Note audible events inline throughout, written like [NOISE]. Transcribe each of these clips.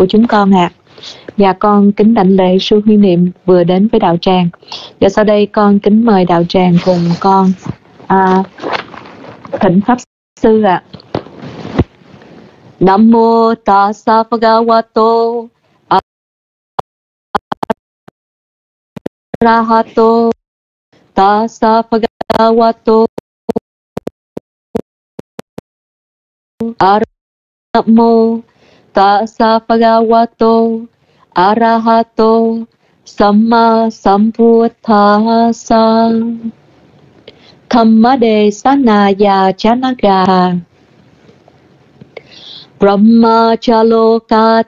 của chúng con ạ. À. Và con kính đảnh lễ sư huy niệm vừa đến với đạo tràng. Và sau đây con kính mời đạo tràng cùng con à, thỉnh pháp sư ạ. À. Nam mô tassa bhagavato arahato tassa bhagavato Namo tassa bhagavato arahato, samma sambuddhassa Thammade sanaya chanaga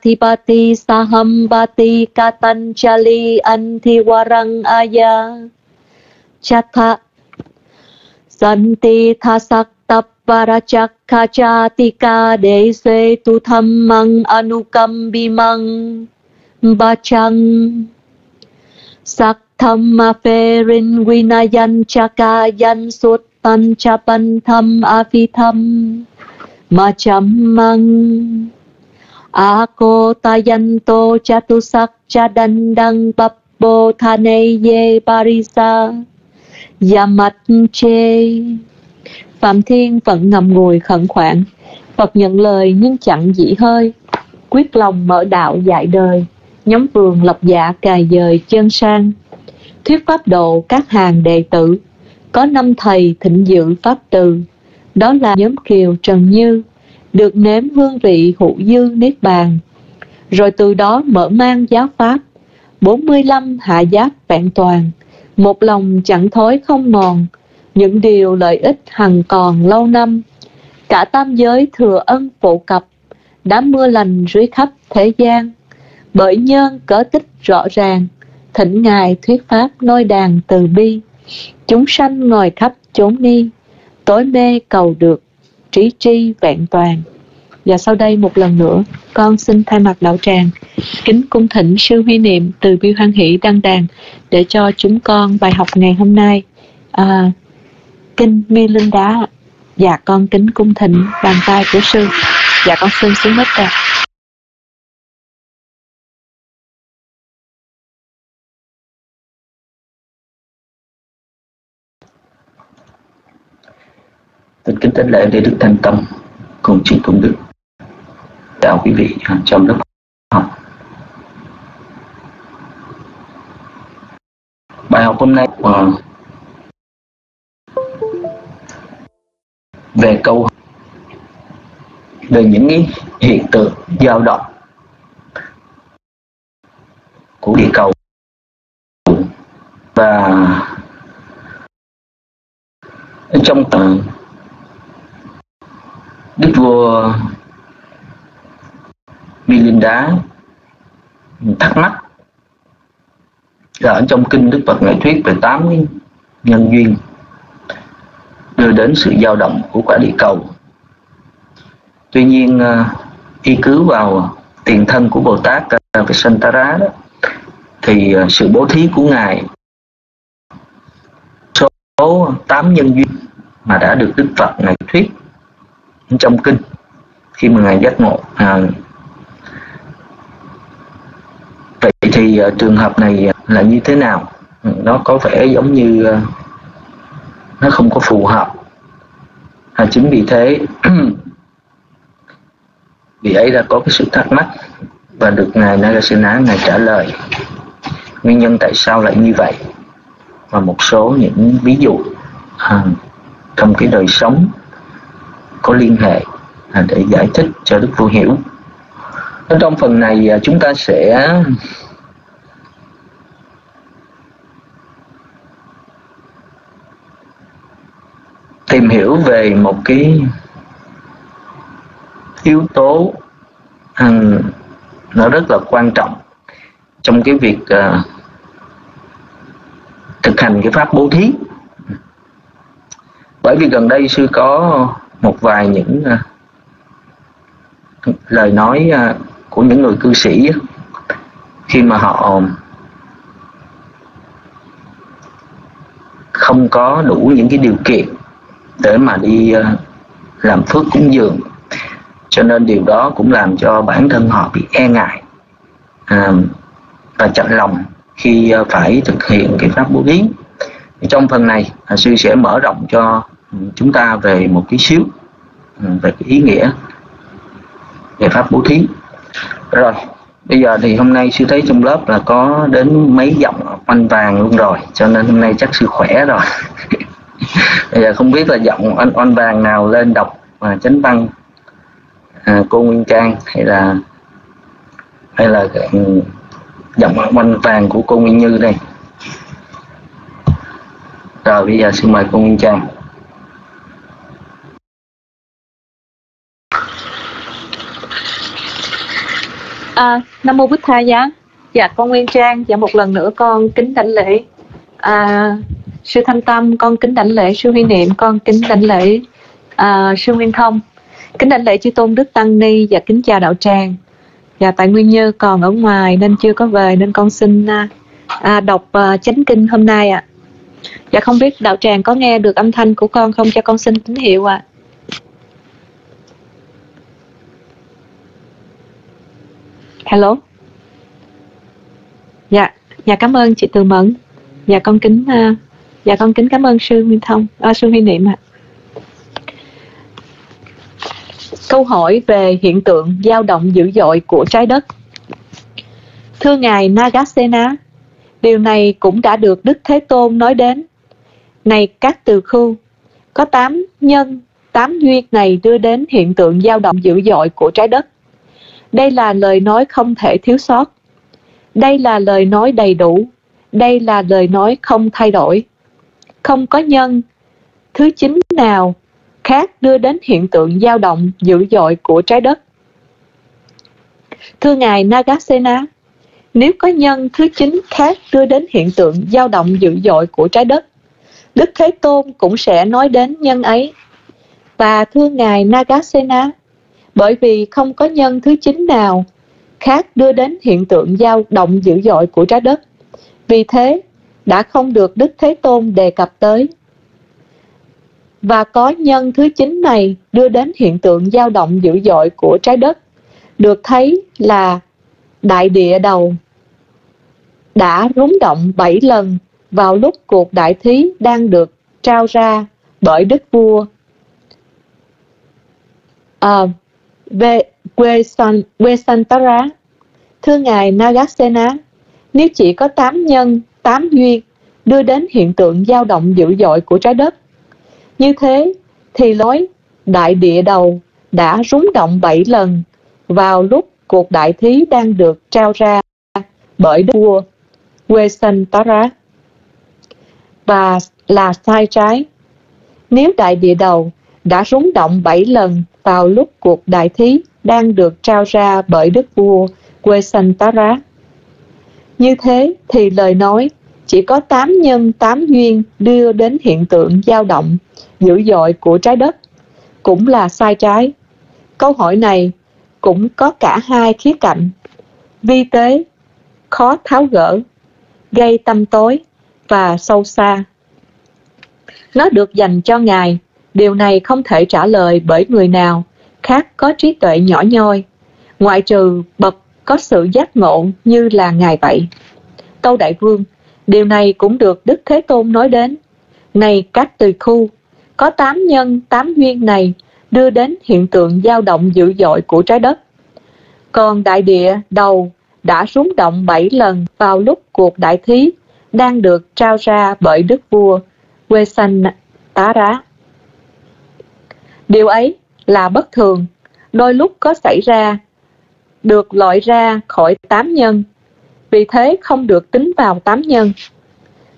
thipati sahambati katanchali antiwarang aya. Chatha Santi thasak Parachakachatika de se tu dhammang anukambimang Bachang. Sắc thamma pherin vinayan chakayan sut panchapan tham avitham Machammang Ako tayanto chatusak chadandang babbo thaneye parisa. Yamat che Phạm Thiên vẫn ngầm ngùi khẩn khoản. Phật nhận lời nhưng chẳng dĩ hơi. Quyết lòng mở đạo dạy đời. Nhóm vườn lập dạ cài dời chân sang. Thuyết pháp độ các hàng đệ tử. Có năm thầy thịnh dự pháp từ. Đó là nhóm Kiều Trần Như. Được nếm hương vị hữu dư niết bàn. Rồi từ đó mở mang giáo pháp. 45 hạ giáp vẹn toàn. Một lòng chẳng thối không mòn những điều lợi ích hằng còn lâu năm. Cả tam giới thừa ân phổ cập, đám mưa lành rưới khắp thế gian. Bởi nhân cớ tích rõ ràng, thỉnh Ngài thuyết pháp nôi đàn từ bi. Chúng sanh ngồi khắp chốn ni, tối mê cầu được, trí tri vẹn toàn. Và sau đây một lần nữa, con xin thay mặt đạo tràng, kính cung thỉnh sư huy niệm từ bi hoan hỷ đăng đàn để cho chúng con bài học ngày hôm nay. À, kinh mi linh đá. Dạ con kính cung thịnh bàn tay của sư. Dạ con xin xuống đất ra Xin kính thánh lễ để được thành tâm cùng chị cùng đức chào quý vị trong lớp học. Bài học hôm nay uh, về câu về những cái hiện tượng dao động của địa cầu và trong tầng đức vua Milinda thắc mắc là ở trong kinh Đức Phật ngài thuyết về tám nhân duyên đưa đến sự dao động của quả địa cầu. Tuy nhiên à, y cứ vào tiền thân của bồ tát à, Visantara đó thì à, sự bố thí của ngài số tám nhân duyên mà đã được đức phật ngài thuyết trong kinh khi mà ngài giác ngộ. À, vậy thì à, trường hợp này là như thế nào? Nó có vẻ giống như nó không có phù hợp. À, chính vì thế [CLEARS THROAT] vì ấy đã có cái sự thắc mắc và được ngài Nagasena ngài trả lời. Nguyên nhân tại sao lại như vậy? Và một số những ví dụ à, trong cái đời sống có liên hệ à, để giải thích cho đức vua hiểu. Ở trong phần này à, chúng ta sẽ tìm hiểu về một cái yếu tố um, nó rất là quan trọng trong cái việc uh, thực hành cái pháp bố thí. Bởi vì gần đây sư có một vài những uh, lời nói uh, của những người cư sĩ khi mà họ không có đủ những cái điều kiện để mà đi ờ, làm phước cúng dường. Cho nên điều đó cũng làm cho bản thân họ bị e ngại à, và chậm lòng khi ờ, phải thực hiện cái pháp bố thí. Trong phần này à, sư sẽ mở rộng cho chúng ta về một tí xíu ừ, về cái ý nghĩa về pháp bố thí. Rồi bây giờ thì hôm nay sư thấy trong lớp là có đến mấy giọng quanh vàng luôn rồi cho nên hôm nay chắc sư khỏe rồi. [LAUGHS] bây giờ không biết là giọng anh on vàng nào lên đọc mà chánh văn à, cô Nguyên Trang hay là hay là ừ, giọng on vàng của cô Nguyên Như đây. Rồi bây giờ xin mời cô Nguyên Trang À, Nam Mô Bích Tha Giá. Dạ con Nguyên Trang Dạ một lần nữa con kính đảnh lễ. À, Sư Thanh Tâm con kính đảnh lễ Sư Huy Niệm con kính đảnh lễ uh, Sư Nguyên Thông Kính đảnh lễ chư Tôn Đức Tăng Ni Và kính chào Đạo Tràng và tại Nguyên Như còn ở ngoài Nên chưa có về Nên con xin uh, đọc uh, chánh kinh hôm nay ạ à. Dạ không biết Đạo Tràng có nghe được âm thanh của con không Cho con xin tín hiệu ạ à. Hello. Dạ, dạ cảm ơn chị Từ Mẫn. Dạ con kính uh, dạ con kính cảm ơn sư Minh Thông, à, sư Huy Niệm ạ. À. Câu hỏi về hiện tượng dao động dữ dội của trái đất. Thưa ngài Nagasena, điều này cũng đã được Đức Thế Tôn nói đến. Này các từ khu, có tám nhân, tám duyên này đưa đến hiện tượng dao động dữ dội của trái đất đây là lời nói không thể thiếu sót. Đây là lời nói đầy đủ. Đây là lời nói không thay đổi. Không có nhân thứ chính nào khác đưa đến hiện tượng dao động dữ dội của trái đất. Thưa Ngài Nagasena, nếu có nhân thứ chính khác đưa đến hiện tượng dao động dữ dội của trái đất, Đức Thế Tôn cũng sẽ nói đến nhân ấy. Và thưa Ngài Nagasena, bởi vì không có nhân thứ chín nào khác đưa đến hiện tượng dao động dữ dội của trái đất. Vì thế, đã không được Đức Thế Tôn đề cập tới. Và có nhân thứ chín này đưa đến hiện tượng dao động dữ dội của trái đất, được thấy là đại địa đầu đã rúng động bảy lần vào lúc cuộc đại thí đang được trao ra bởi đức vua. À, về quê San, quê Santara. Thưa Ngài Nagasena, nếu chỉ có 8 nhân, tám duyên đưa đến hiện tượng dao động dữ dội của trái đất, như thế thì lối đại địa đầu đã rúng động 7 lần vào lúc cuộc đại thí đang được trao ra bởi đức vua Vesantara và là sai trái. Nếu đại địa đầu đã rúng động 7 lần vào lúc cuộc đại thí đang được trao ra bởi đức vua Quesantara. Như thế thì lời nói chỉ có 8 nhân 8 duyên đưa đến hiện tượng dao động dữ dội của trái đất cũng là sai trái. Câu hỏi này cũng có cả hai khía cạnh. Vi tế, khó tháo gỡ, gây tâm tối và sâu xa. Nó được dành cho Ngài Điều này không thể trả lời bởi người nào khác có trí tuệ nhỏ nhoi, ngoại trừ bậc có sự giác ngộ như là Ngài vậy. Tâu Đại Vương, điều này cũng được Đức Thế Tôn nói đến. Này các tùy khu, có tám nhân, tám duyên này đưa đến hiện tượng dao động dữ dội của trái đất. Còn đại địa đầu đã rúng động bảy lần vào lúc cuộc đại thí đang được trao ra bởi đức vua Quê Sanh Tá Rá. Điều ấy là bất thường, đôi lúc có xảy ra, được loại ra khỏi tám nhân, vì thế không được tính vào tám nhân.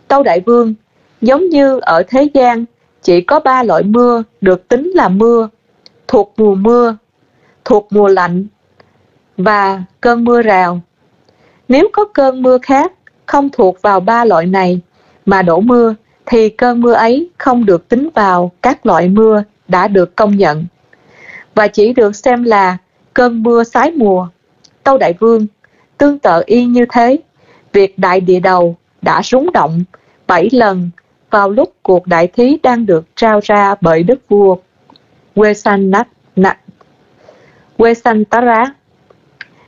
Tâu Đại Vương, giống như ở thế gian, chỉ có ba loại mưa được tính là mưa, thuộc mùa mưa, thuộc mùa lạnh và cơn mưa rào. Nếu có cơn mưa khác không thuộc vào ba loại này mà đổ mưa, thì cơn mưa ấy không được tính vào các loại mưa đã được công nhận và chỉ được xem là cơn mưa sái mùa. Tâu Đại Vương, tương tự y như thế, việc đại địa đầu đã rúng động bảy lần vào lúc cuộc đại thí đang được trao ra bởi đức vua Quesantara. Tara.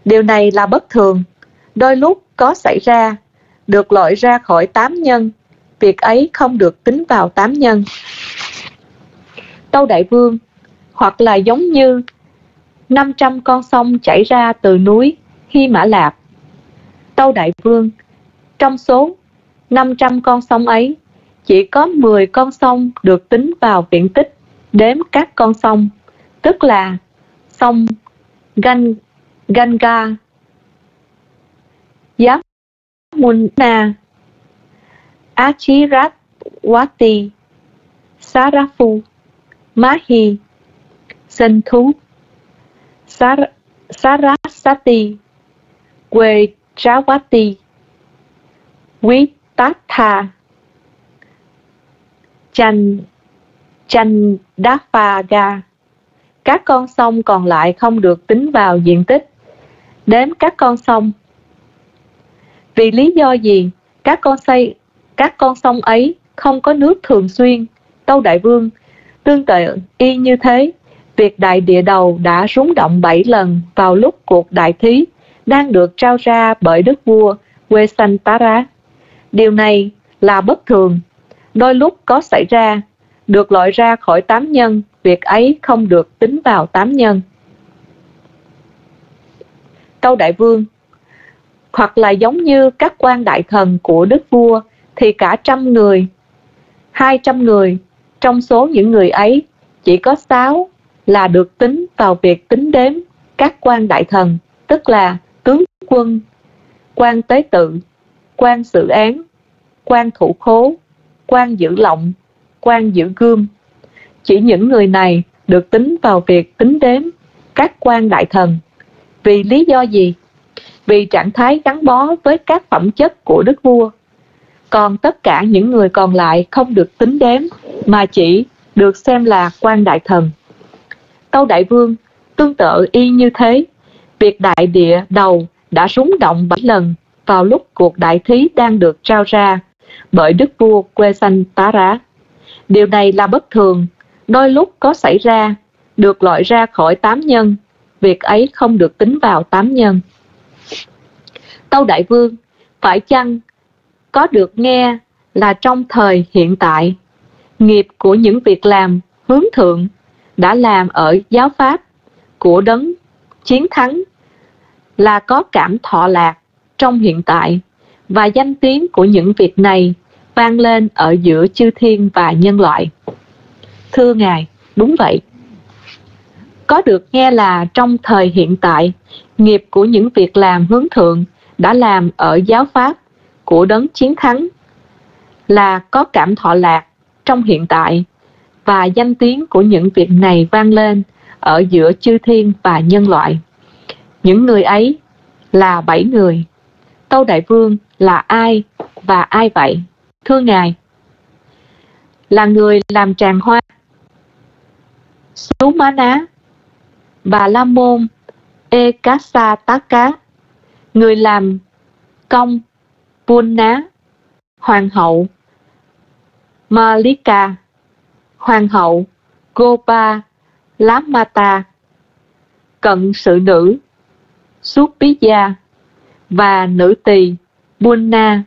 Điều này là bất thường, đôi lúc có xảy ra, được loại ra khỏi tám nhân, việc ấy không được tính vào tám nhân. Tâu Đại Vương, hoặc là giống như 500 con sông chảy ra từ núi Hy Mã Lạp. Tâu Đại Vương, trong số 500 con sông ấy, chỉ có 10 con sông được tính vào viện tích đếm các con sông, tức là sông Gan, Ganga, Giáp Yamuna, Achiratwati, Sarafu, Mahi, Santhu, Thú. Sarasati, Quejawati, Vitatha, Chan Chandaphaga. Các con sông còn lại không được tính vào diện tích. Đếm các con sông. Vì lý do gì các con xây các con sông ấy không có nước thường xuyên? Tâu Đại Vương tương tự y như thế, việc đại địa đầu đã rúng động bảy lần vào lúc cuộc đại thí đang được trao ra bởi đức vua Vesantara. Điều này là bất thường, đôi lúc có xảy ra được loại ra khỏi tám nhân, việc ấy không được tính vào tám nhân. Câu đại vương Hoặc là giống như các quan đại thần của đức vua thì cả trăm người, hai trăm người, trong số những người ấy chỉ có sáu là được tính vào việc tính đếm các quan đại thần, tức là tướng quân, quan tế tự, quan sự án, quan thủ khố, quan giữ lọng, quan giữ gươm. Chỉ những người này được tính vào việc tính đếm các quan đại thần. Vì lý do gì? Vì trạng thái gắn bó với các phẩm chất của đức vua. Còn tất cả những người còn lại không được tính đếm mà chỉ được xem là quan đại thần. Tâu Đại Vương tương tự y như thế. Việc đại địa đầu đã rúng động bảy lần vào lúc cuộc đại thí đang được trao ra bởi đức vua quê xanh tá rá. Điều này là bất thường, đôi lúc có xảy ra, được loại ra khỏi tám nhân, việc ấy không được tính vào tám nhân. Tâu Đại Vương, phải chăng có được nghe là trong thời hiện tại, nghiệp của những việc làm hướng thượng đã làm ở giáo pháp của đấng chiến thắng là có cảm thọ lạc trong hiện tại và danh tiếng của những việc này vang lên ở giữa chư thiên và nhân loại. Thưa Ngài, đúng vậy. Có được nghe là trong thời hiện tại, nghiệp của những việc làm hướng thượng đã làm ở giáo pháp của đấng chiến thắng là có cảm thọ lạc trong hiện tại và danh tiếng của những việc này vang lên ở giữa chư thiên và nhân loại. Những người ấy là bảy người. Tâu Đại Vương là ai và ai vậy? Thưa Ngài, là người làm tràng hoa, Sú Má Ná, Bà La Môn, Ê Cá Sa Tá Cá, người làm công, Buôn Ná, Hoàng hậu, Malika, Hoàng hậu, Gopa, Lamata, cận sự nữ, Supiya và nữ tỳ Bunna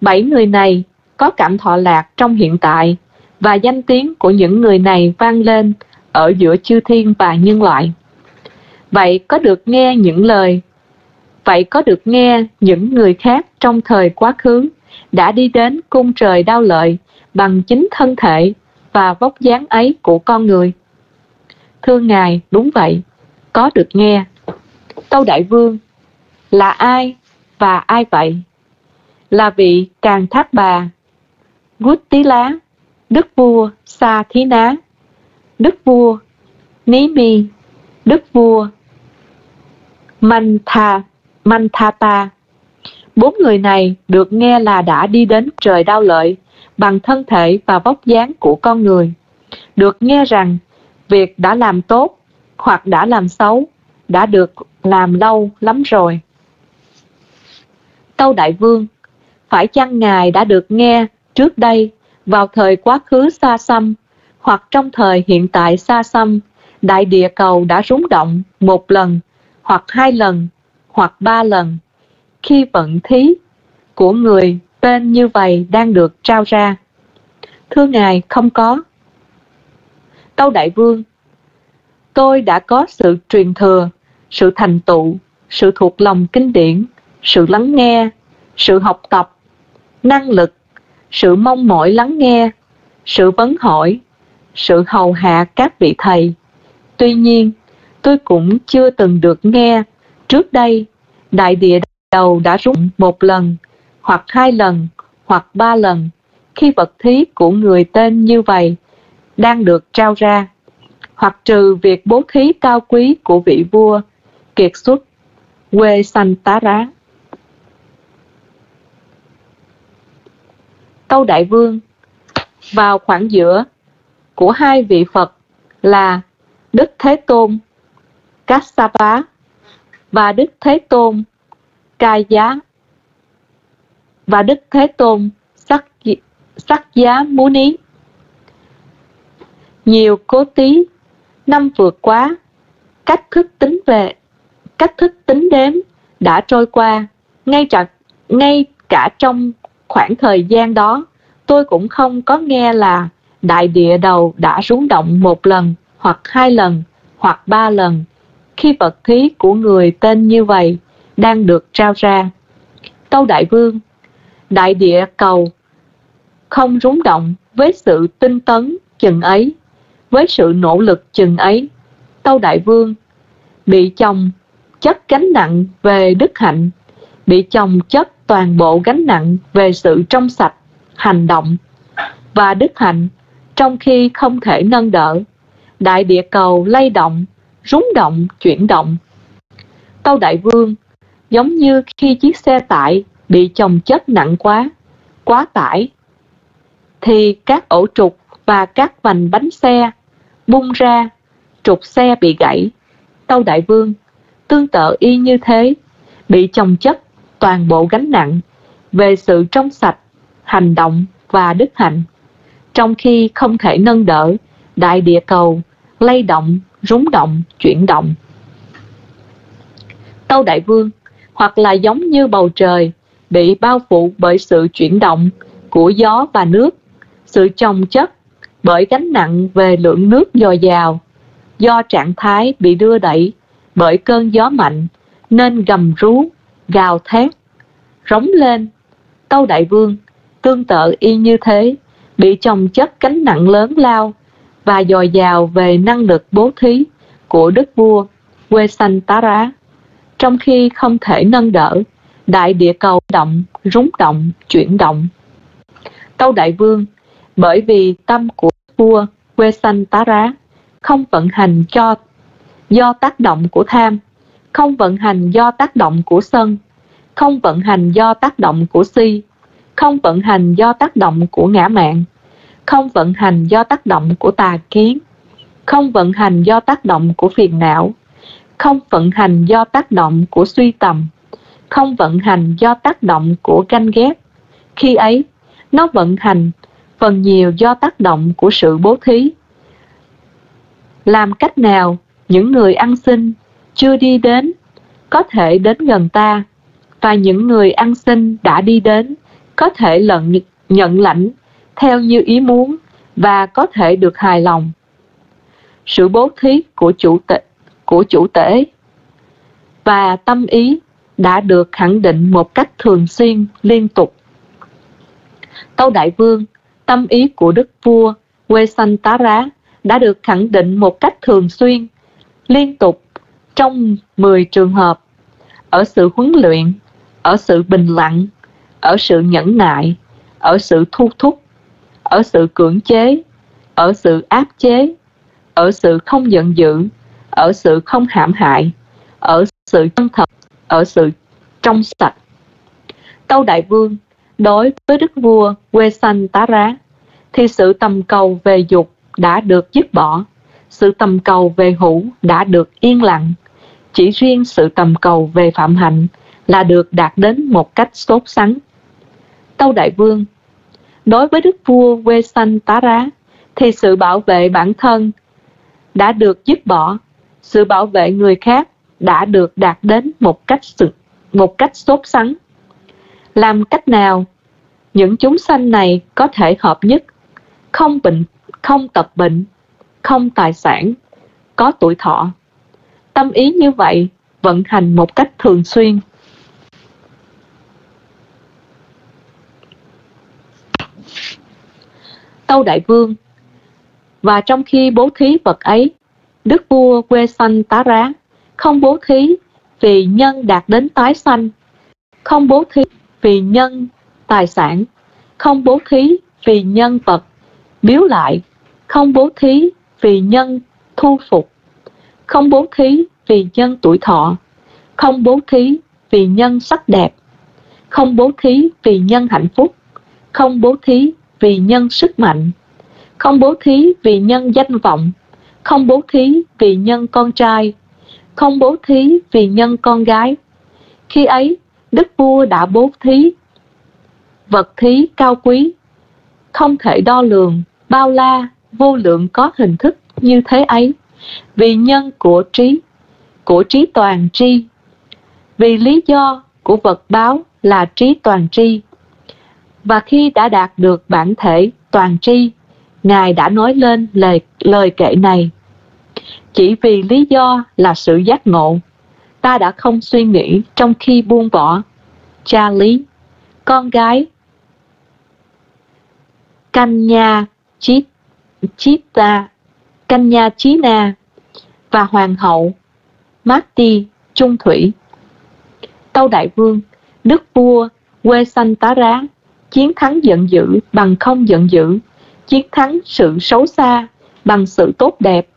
Bảy người này có cảm thọ lạc trong hiện tại và danh tiếng của những người này vang lên ở giữa chư thiên và nhân loại. Vậy có được nghe những lời Vậy có được nghe những người khác trong thời quá khứ đã đi đến cung trời đau lợi bằng chính thân thể và vóc dáng ấy của con người? Thưa Ngài, đúng vậy, có được nghe. Tâu Đại Vương, là ai và ai vậy? là vị Càng Thác Bà, Gút Tí Lá, Đức Vua Sa Thí Ná, Đức Vua Ní Mi, Đức Vua Mantha, Manthata. Bốn người này được nghe là đã đi đến trời đau lợi bằng thân thể và vóc dáng của con người. Được nghe rằng việc đã làm tốt hoặc đã làm xấu đã được làm lâu lắm rồi. Tâu Đại Vương phải chăng Ngài đã được nghe trước đây vào thời quá khứ xa xăm hoặc trong thời hiện tại xa xăm, đại địa cầu đã rúng động một lần hoặc hai lần hoặc ba lần, khi vận thí của người tên như vậy đang được trao ra? Thưa Ngài, không có. Tâu Đại Vương, tôi đã có sự truyền thừa, sự thành tựu, sự thuộc lòng kinh điển, sự lắng nghe, sự học tập, năng lực, sự mong mỏi lắng nghe, sự vấn hỏi, sự hầu hạ các vị thầy. Tuy nhiên, tôi cũng chưa từng được nghe trước đây đại địa đầu đã rung một lần, hoặc hai lần, hoặc ba lần, khi vật thí của người tên như vậy đang được trao ra, hoặc trừ việc bố thí cao quý của vị vua, kiệt xuất, quê sanh tá rá. Tâu Đại Vương vào khoảng giữa của hai vị Phật là Đức Thế Tôn Kassapa và Đức Thế Tôn Cai Giá và Đức Thế Tôn Sắc, sắc Giá Muni. Nhiều cố tí năm vừa quá, cách thức tính về, cách thức tính đếm đã trôi qua, ngay, cả ngay cả trong khoảng thời gian đó, tôi cũng không có nghe là đại địa đầu đã rúng động một lần, hoặc hai lần, hoặc ba lần, khi vật thí của người tên như vậy đang được trao ra. Tâu Đại Vương, đại địa cầu không rúng động với sự tinh tấn chừng ấy, với sự nỗ lực chừng ấy. Tâu Đại Vương bị chồng chất gánh nặng về đức hạnh, bị chồng chất toàn bộ gánh nặng về sự trong sạch, hành động và đức hạnh trong khi không thể nâng đỡ. Đại địa cầu lay động, rúng động, chuyển động. Tâu Đại Vương giống như khi chiếc xe tải bị chồng chất nặng quá, quá tải, thì các ổ trục và các vành bánh xe bung ra, trục xe bị gãy. Tâu Đại Vương tương tự y như thế, bị chồng chất toàn bộ gánh nặng về sự trong sạch, hành động và đức hạnh. Trong khi không thể nâng đỡ, đại địa cầu lay động, rúng động, chuyển động. Tâu Đại Vương hoặc là giống như bầu trời bị bao phủ bởi sự chuyển động của gió và nước, sự trồng chất bởi gánh nặng về lượng nước dồi dào, do trạng thái bị đưa đẩy bởi cơn gió mạnh nên gầm rú, gào thét, rống lên. Tâu Đại Vương tương tự y như thế, bị chồng chất cánh nặng lớn lao và dồi dào về năng lực bố thí của đức vua quê sanh tá rá trong khi không thể nâng đỡ, đại địa cầu động, rúng động, chuyển động. Tâu Đại Vương, bởi vì tâm của vua quê sanh tá rá, không vận hành cho do tác động của tham, không vận hành do tác động của sân, không vận hành do tác động của si, không vận hành do tác động của ngã mạng, không vận hành do tác động của tà kiến, không vận hành do tác động của phiền não, không vận hành do tác động của suy tầm, không vận hành do tác động của ganh ghét. Khi ấy, nó vận hành phần nhiều do tác động của sự bố thí. Làm cách nào những người ăn xin chưa đi đến có thể đến gần ta và những người ăn xin đã đi đến có thể lận nhận lãnh theo như ý muốn và có thể được hài lòng. Sự bố thí của chủ tịch của chủ tể và tâm ý đã được khẳng định một cách thường xuyên, liên tục. Tâu Đại Vương, tâm ý của Đức Vua Quê Sanh Tá Rá đã được khẳng định một cách thường xuyên, liên tục trong 10 trường hợp, ở sự huấn luyện, ở sự bình lặng, ở sự nhẫn nại, ở sự thu thúc, ở sự cưỡng chế, ở sự áp chế, ở sự không giận dữ, ở sự không hãm hại, ở sự chân thật, ở sự trong sạch. Tâu Đại Vương đối với Đức Vua quê sanh tá rá, thì sự tầm cầu về dục đã được dứt bỏ, sự tầm cầu về hữu đã được yên lặng. Chỉ riêng sự tầm cầu về phạm hạnh là được đạt đến một cách sốt sắng. Tâu Đại Vương Đối với Đức Vua quê sanh tá rá, thì sự bảo vệ bản thân đã được dứt bỏ, sự bảo vệ người khác đã được đạt đến một cách sự, một cách sốt sắng. Làm cách nào những chúng sanh này có thể hợp nhất? Không bệnh, không tập bệnh, không tài sản, có tuổi thọ. Tâm ý như vậy vận hành một cách thường xuyên. Tâu đại vương, và trong khi bố thí vật ấy, đức vua quê sanh tá rá không bố thí vì nhân đạt đến tái sanh không bố thí vì nhân tài sản không bố thí vì nhân vật biếu lại không bố thí vì nhân thu phục không bố thí vì nhân tuổi thọ không bố thí vì nhân sắc đẹp không bố thí vì nhân hạnh phúc không bố thí vì nhân sức mạnh không bố thí vì nhân danh vọng không bố thí vì nhân con trai không bố thí vì nhân con gái. Khi ấy, đức vua đã bố thí vật thí cao quý. Không thể đo lường bao la vô lượng có hình thức như thế ấy, vì nhân của trí của trí toàn tri. Vì lý do của vật báo là trí toàn tri. Và khi đã đạt được bản thể toàn tri, ngài đã nói lên lời lời kệ này chỉ vì lý do là sự giác ngộ, ta đã không suy nghĩ trong khi buông bỏ. Cha lý, con gái, canh nha chít chít ta, canh nha chí na và hoàng hậu Mati Trung Thủy. Tâu Đại Vương Đức vua quê sanh tá rá chiến thắng giận dữ bằng không giận dữ, chiến thắng sự xấu xa bằng sự tốt đẹp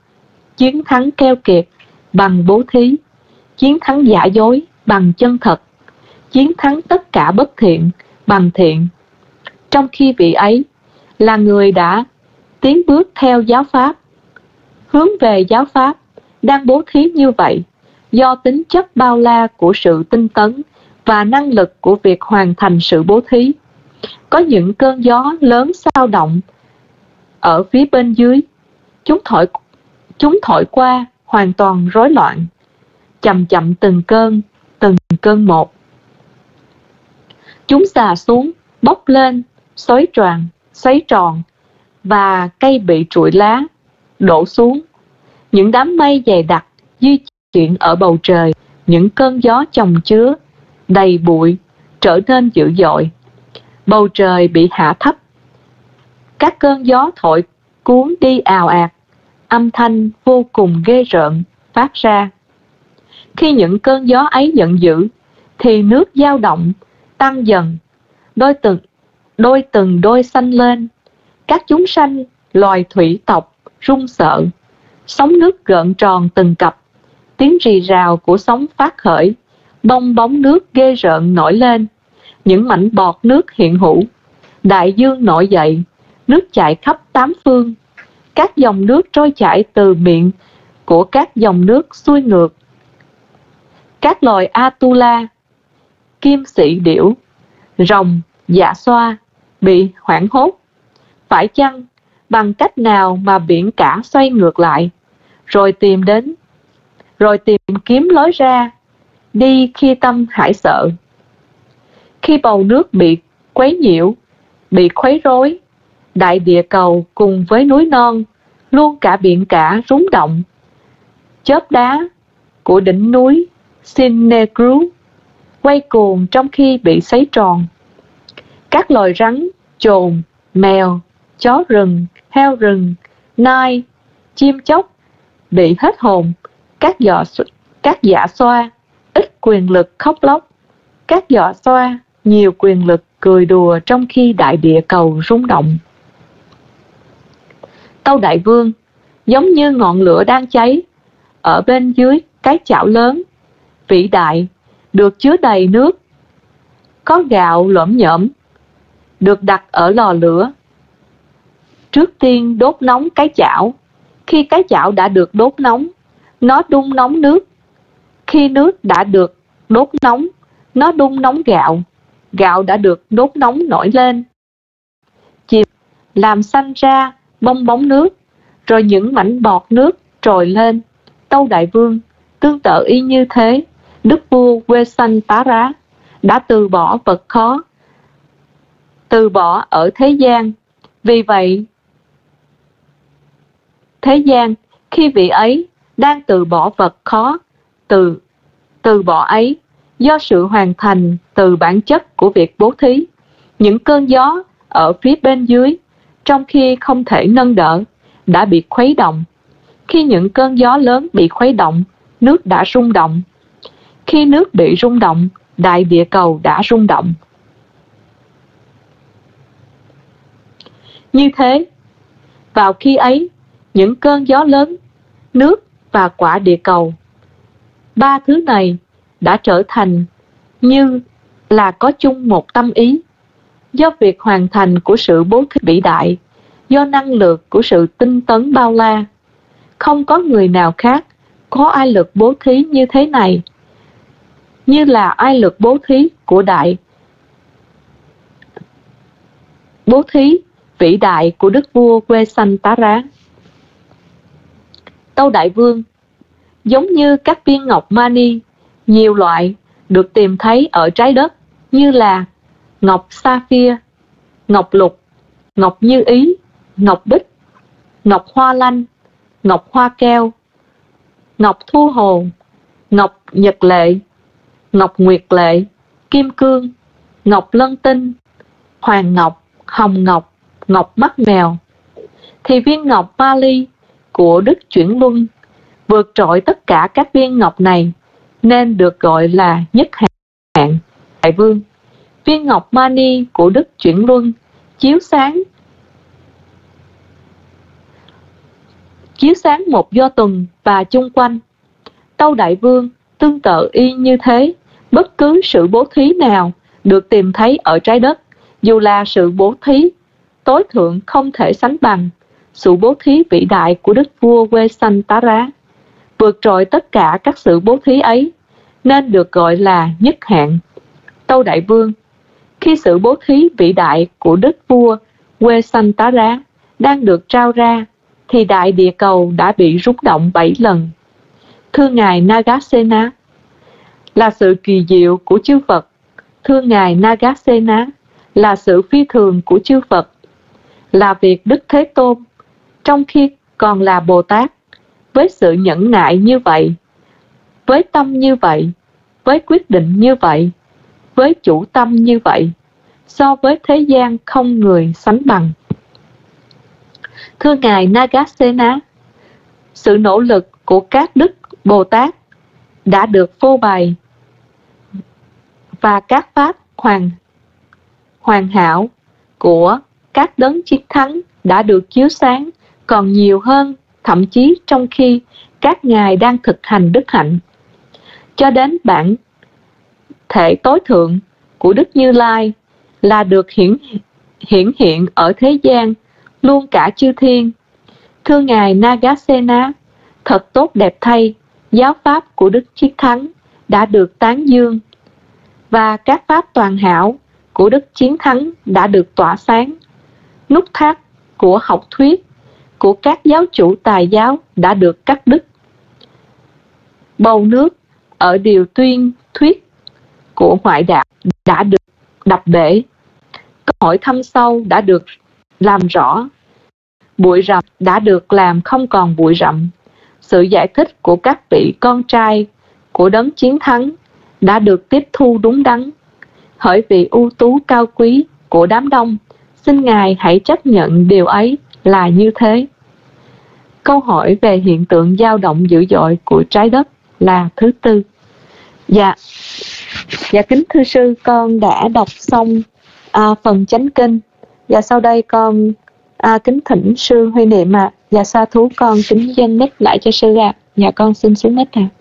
chiến thắng keo kiệt bằng bố thí, chiến thắng giả dối bằng chân thật, chiến thắng tất cả bất thiện bằng thiện. Trong khi vị ấy là người đã tiến bước theo giáo pháp, hướng về giáo pháp, đang bố thí như vậy do tính chất bao la của sự tinh tấn và năng lực của việc hoàn thành sự bố thí. Có những cơn gió lớn sao động ở phía bên dưới, chúng thổi chúng thổi qua, hoàn toàn rối loạn. Chậm chậm từng cơn từng cơn một. Chúng xà xuống, bốc lên xoáy tròn xoáy tròn và cây bị trụi lá, đổ xuống. Những đám mây dày đặc di chuyển ở bầu trời, những cơn gió chồng chứa, đầy bụi, trở nên dữ dội. Bầu trời bị hạ thấp. Các cơn gió thổi cuốn đi ào ạt âm thanh vô cùng ghê rợn phát ra. Khi những cơn gió ấy giận dữ thì nước dao động, tăng dần, đôi từng đôi từng đôi xanh lên. Các chúng sanh, loài thủy tộc, run sợ, sóng nước gợn tròn từng cặp, tiếng rì rào của sóng phát khởi, bong bóng nước ghê rợn nổi lên. Những mảnh bọt nước hiện hữu, đại dương nổi dậy, nước chảy khắp tám phương các dòng nước trôi chảy từ miệng của các dòng nước xuôi ngược. Các loài atula, kim sĩ điểu, rồng dạ xoa bị hoảng hốt, phải chăng bằng cách nào mà biển cả xoay ngược lại, rồi tìm đến, rồi tìm kiếm lối ra đi khi tâm hải sợ. Khi bầu nước bị quấy nhiễu, bị khuấy rối đại địa cầu cùng với núi non, luôn cả biển cả rúng động. Chớp đá của đỉnh núi Sinnegru quay cuồng trong khi bị sấy tròn. Các loài rắn, chồn, mèo, chó rừng, heo rừng, nai, chim chóc bị hết hồn. Các giỏ các giả xoa ít quyền lực khóc lóc. Các giỏ xoa nhiều quyền lực cười đùa trong khi đại địa cầu rung động tâu đại vương, giống như ngọn lửa đang cháy ở bên dưới cái chảo lớn. Vĩ đại, được chứa đầy nước. Có gạo lõm nhởm được đặt ở lò lửa. Trước tiên đốt nóng cái chảo. Khi cái chảo đã được đốt nóng, nó đun nóng nước. Khi nước đã được đốt nóng, nó đun nóng gạo. Gạo đã được đốt nóng nổi lên. Chìm, làm xanh ra bong bóng nước rồi những mảnh bọt nước trồi lên tâu đại vương tương tự y như thế đức vua quê xanh tá rá đã từ bỏ vật khó từ bỏ ở thế gian. Vì vậy, thế gian, khi vị ấy đang từ bỏ vật khó, từ từ bỏ ấy, do sự hoàn thành từ bản chất của việc bố thí, những cơn gió ở phía bên dưới, trong khi không thể nâng đỡ, đã bị khuấy động. Khi những cơn gió lớn bị khuấy động, nước đã rung động. Khi nước bị rung động, đại địa cầu đã rung động. Như thế, vào khi ấy, những cơn gió lớn, nước và quả địa cầu, ba thứ này đã trở thành như là có chung một tâm ý. Do việc hoàn thành của sự bố thí vĩ đại, do năng lực của sự tinh tấn bao la, không có người nào khác có ai lực bố thí như thế này, như là ai lực bố thí của đại bố thí vĩ đại của đức vua quê sanh tá rá. Tâu Đại Vương Giống như các viên ngọc mani, nhiều loại được tìm thấy ở trái đất như là ngọc sapphire, ngọc lục, ngọc như ý, ngọc bích, ngọc hoa lanh, ngọc hoa keo, ngọc thu hồn, ngọc nhật lệ, ngọc nguyệt lệ, kim cương, ngọc lân tinh, hoàng ngọc, hồng ngọc, ngọc mắt mèo. Thì viên ngọc Bali của Đức Chuyển Luân vượt trội tất cả các viên ngọc này nên được gọi là nhất hạng đại vương. Viên ngọc mani của Đức Chuyển Luân chiếu sáng. Chiếu sáng một do tuần và chung quanh. Tâu Đại Vương tương tự y như thế, bất cứ sự bố thí nào được tìm thấy ở trái đất, dù là sự bố thí tối thượng không thể sánh bằng sự bố thí vĩ đại của đức vua quê sanh tá rá vượt trội tất cả các sự bố thí ấy nên được gọi là nhất hạn tâu đại vương khi sự bố thí vĩ đại của đức vua quê sanh tá rá đang được trao ra, thì đại địa cầu đã bị rung động bảy lần. Thưa ngài nagasena, là sự kỳ diệu của chư phật. Thưa ngài nagasena, là sự phi thường của chư phật. Là việc đức thế tôn, trong khi còn là bồ tát, với sự nhẫn nại như vậy, với tâm như vậy, với quyết định như vậy với chủ tâm như vậy, so với thế gian không người sánh bằng. Thưa ngài nagasena, sự nỗ lực của các đức bồ tát đã được phô bày và các pháp hoàn hoàn hảo của các đấng chiến thắng đã được chiếu sáng còn nhiều hơn thậm chí trong khi các ngài đang thực hành đức hạnh. Cho đến bản thể tối thượng của đức như lai là được hiển hiển hiện ở thế gian, luôn cả chư thiên thưa ngài nagasena, thật tốt đẹp thay, giáo pháp của đức chiết thắng đã được tán dương, và các pháp toàn hảo của đức chiến thắng đã được tỏa sáng nút thắt của học thuyết của các giáo chủ tài giáo đã được cắt đứt. Bầu nước ở điều tuyên thuyết của ngoại đạo đã được đập bể. Câu hỏi thâm sâu đã được làm rõ. Bụi rậm đã được làm không còn bụi rậm. Sự giải thích của các vị con trai của đấng chiến thắng đã được tiếp thu đúng đắn. Hỡi vị ưu tú cao quý của đám đông, Xin Ngài hãy chấp nhận điều ấy là như thế. Câu hỏi về hiện tượng dao động dữ dội của trái đất là thứ tư. Dạ, dạ kính thưa sư, con đã đọc xong à, phần chánh kinh. Và sau đây con à, kính thỉnh sư Huy Niệm ạ. À. Và sa thú con kính dân nít lại cho sư ạ. À. Dạ con xin xuống nít ạ. À.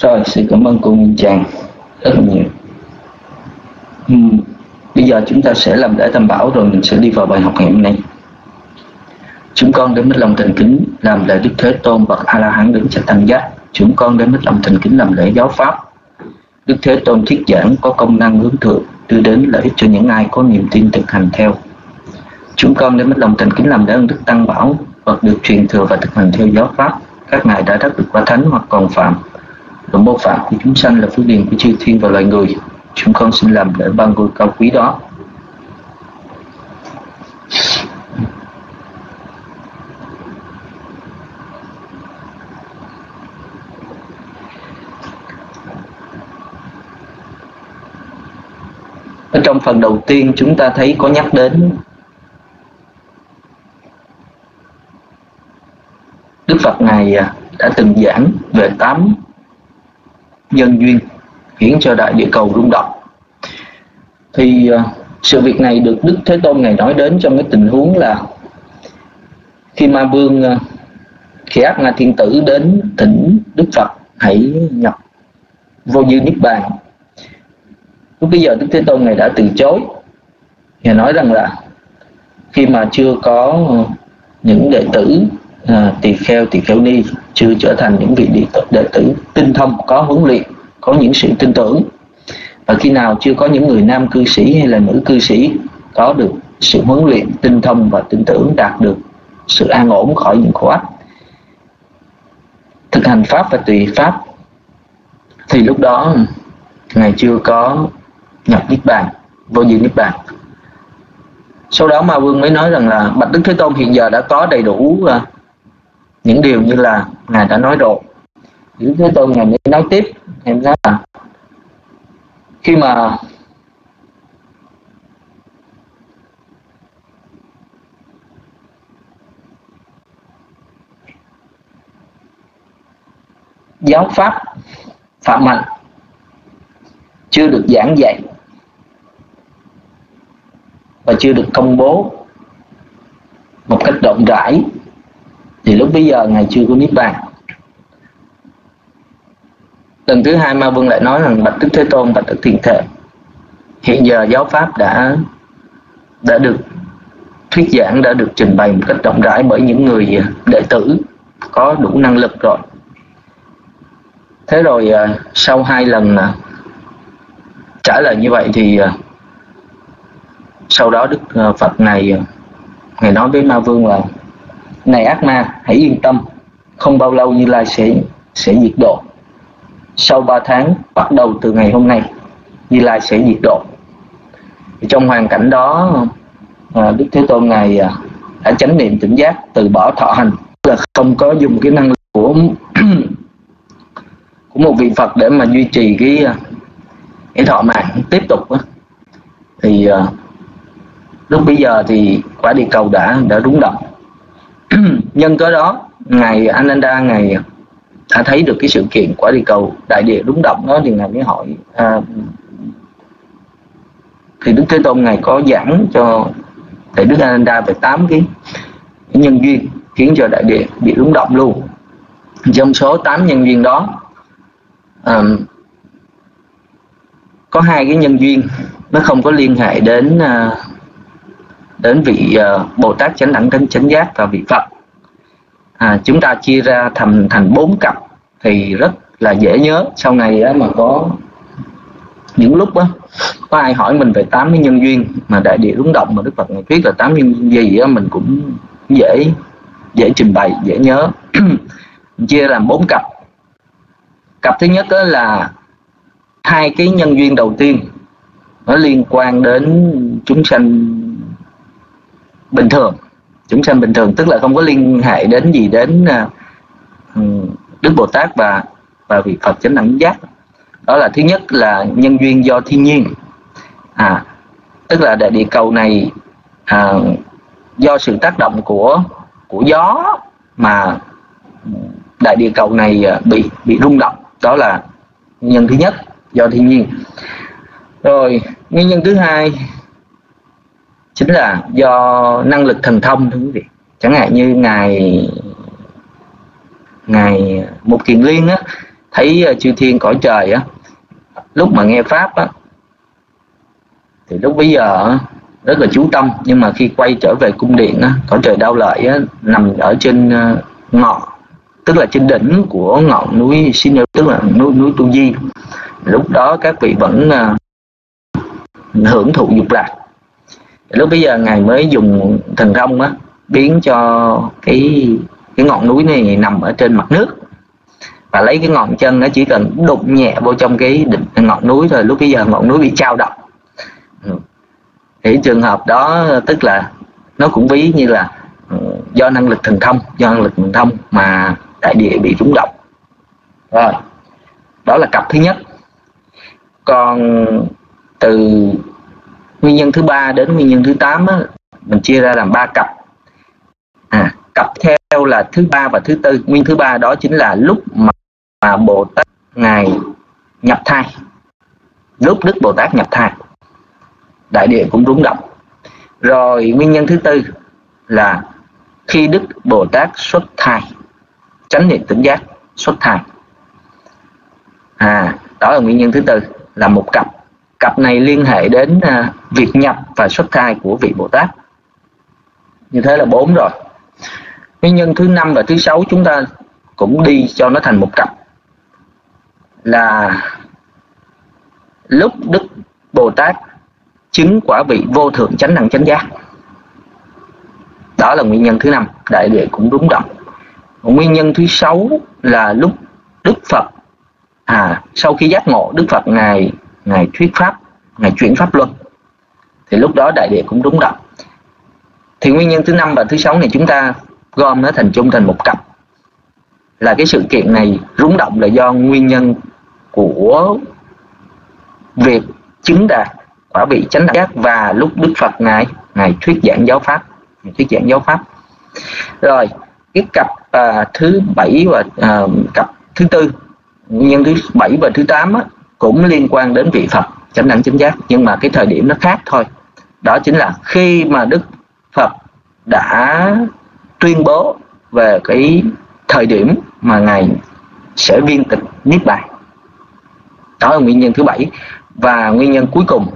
Rồi, xin cảm ơn cô Minh Trang rất là nhiều. Uhm, bây giờ chúng ta sẽ làm lễ tam bảo rồi mình sẽ đi vào bài học ngày hôm nay. Chúng con đến mất lòng thành kính làm lễ Đức Thế Tôn bậc A La Hán đứng cho tăng giác. Chúng con đến mất lòng thành kính làm lễ giáo pháp Đức Thế Tôn thuyết giảng có công năng hướng thượng đưa đến lợi ích cho những ai có niềm tin thực hành theo. Chúng con đến mất lòng thành kính làm lễ ơn Đức Tăng Bảo hoặc được truyền thừa và thực hành theo giáo pháp. Các ngài đã đắc được quả thánh hoặc còn phạm. Độ mô phạm của chúng sanh là phước điền của chư thiên và loài người. Chúng con xin làm lễ ban ngôi cao quý đó. ở trong phần đầu tiên, chúng ta thấy có nhắc đến Đức Phật Ngài à, đã từng giảng về tám nhân duyên khiến cho đại địa cầu rung động. Thì à, sự việc này được Đức Thế Tôn ngày nói đến trong cái tình huống là khi Ma Vương à, khi ác nga thiên tử đến thỉnh Đức Phật hãy nhập vô dư niết bàn. Lúc bây giờ đức thế tôn này đã từ chối. Và nói rằng là khi mà chưa có à, những đệ tử à, tỳ kheo tỳ kheo ni chưa trở thành những vị đệ tử, đệ tử tinh thông có huấn luyện có những sự tin tưởng. Và khi nào chưa có những người nam cư sĩ hay là nữ cư sĩ có được sự huấn luyện tinh thông và tin tưởng đạt được sự an ổn khỏi những khổ ách thực hành pháp và tùy pháp thì lúc đó ngài chưa có nhập niết bàn vô dự niết bàn. Sau đó ma vương mới nói rằng là bạch đức thế tôn hiện giờ đã có đầy đủ à, những điều như là ngài đã nói rồi. Đức thế tôn ngài mới nói tiếp. Em nói là khi mà giáo pháp phạm mạnh chưa được giảng dạy và chưa được công bố một cách rộng rãi thì lúc bây giờ ngài chưa có niết bàn. Lần thứ hai ma vương lại nói rằng bạch đức thế tôn bạch đức thiền thể, hiện giờ giáo pháp đã đã được, thuyết giảng đã được trình bày một cách rộng rãi bởi những người đệ tử, có đủ năng lực rồi. Thế rồi à, sau hai lần à, trả lời như vậy thì à, sau đó đức phật này ngài nói với ma vương là này ác ma, hãy yên tâm. Không bao lâu như lai sẽ sẽ diệt độ. Sau 3 tháng, bắt đầu từ ngày hôm nay, như lai sẽ diệt độ. Trong hoàn cảnh đó à, đức thế tôn ngài à, đã chánh niệm tỉnh giác từ bỏ thọ hành. Là không có dùng cái năng lực của [CLEARS THROAT] của một vị phật để mà duy trì cái à, cái thọ mạng tiếp tục thì lúc bây giờ thì quả địa cầu đã đã rúng động. [CLEARS THROAT] nhân cớ đó ngày Ananda ngày đã thấy được cái sự kiện quả địa cầu đại địa đúng động đó thì ngài mới hỏi à, thì đức thế tôn ngài có giảng cho thầy đức Ananda về tám cái, nhân duyên khiến cho đại địa bị đúng động luôn. Trong số 8 nhân duyên đó um, có hai cái nhân duyên nó không có liên hệ đến uh, đến vị ờ, uh, Bồ Tát chánh đẳng chánh chánh giác và vị Phật. À, chúng ta chia ra thành thành bốn cặp thì rất là dễ nhớ. Sau này đó mà có những lúc đó, có ai hỏi mình về tám cái nhân duyên mà đại địa rung động mà Đức Phật ngày thuyết là tám nhân duyên gì á mình cũng dễ dễ trình bày dễ nhớ. [CLEARS THROAT] Chia làm bốn cặp. Cặp thứ nhất đó là hai cái nhân duyên đầu tiên nó liên quan đến chúng sanh bình thường. Chúng sanh bình thường tức là không có liên hệ đến gì đến à, ừ, đức bồ tát và và vị phật chánh đẳng giác. Đó là thứ nhất là nhân duyên do thiên nhiên. À tức là đại địa cầu này à, do sự tác động của của gió mà đại địa cầu này à, bị bị rung động. Đó là nhân thứ nhất do thiên nhiên. Rồi nguyên nhân thứ hai chính là do năng lực thần thông thưa quý vị. Chẳng hạn như ngài ngài một kiền liên á, thấy ờ, chư thiên cõi trời á, lúc mà nghe pháp á, thì lúc bây giờ rất là chú tâm. Nhưng mà khi quay trở về cung điện á, cõi trời đau lợi á, nằm ở trên ờ, ngọn tức là trên đỉnh của ngọn núi Sinner tức là núi núi Tu Di. Lúc đó các vị vẫn ờ, hưởng thụ dục lạc lúc bây giờ ngài mới dùng thần thông á biến cho cái cái ngọn núi này nằm ở trên mặt nước. Và lấy cái ngọn chân nó chỉ cần đụng nhẹ vô trong cái đỉnh, ngọn núi thôi lúc bây giờ ngọn núi bị trao động ừ. thì trường hợp đó tức là nó cũng ví như là ừ, do năng lực thần thông do năng lực thần thông mà đại địa bị rung động. Rồi đó là cặp thứ nhất. Còn từ nguyên nhân thứ ba đến nguyên nhân thứ tám á, mình chia ra làm ba cặp. À, cặp theo là thứ ba và thứ tư. Nguyên thứ ba đó chính là lúc mà, mà bồ tát ngài nhập thai. Lúc đức bồ tát nhập thai. Đại địa cũng rúng động. Rồi nguyên nhân thứ tư là khi đức bồ tát xuất thai chánh niệm tỉnh giác xuất thai. À đó là nguyên nhân thứ tư là một cặp cặp này liên hệ đến à, việc nhập và xuất thai của vị bồ tát. Như thế là bốn rồi. Nguyên nhân thứ năm và thứ sáu chúng ta cũng đi cho nó thành một cặp. Là lúc đức bồ tát chứng quả vị vô thượng chánh năng chánh giác. Đó là nguyên nhân thứ năm, đại địa cũng đúng động. Nguyên nhân thứ sáu là lúc đức phật à sau khi giác ngộ, đức phật ngài ngài thuyết pháp ngài chuyển pháp luân. Thì lúc đó đại địa cũng đúng động thì nguyên nhân thứ năm và thứ sáu này chúng ta gom nó thành chung thành một cặp. Là cái sự kiện này rúng động là do nguyên nhân của việc chứng đạt quả vị chánh giác và lúc đức phật ngài ngài thuyết giảng giáo pháp ngài thuyết giảng giáo pháp. Rồi cái cặp à, thứ bảy và à, cặp thứ tư nguyên nhân thứ bảy và thứ tám á, cũng liên quan đến vị phật, chánh đẳng chánh giác, nhưng mà cái thời điểm nó khác thôi. Đó chính là khi mà đức phật đã tuyên bố về cái thời điểm mà ngài sẽ viên tịch niết bàn. Đó là nguyên nhân thứ bảy. Và nguyên nhân cuối cùng,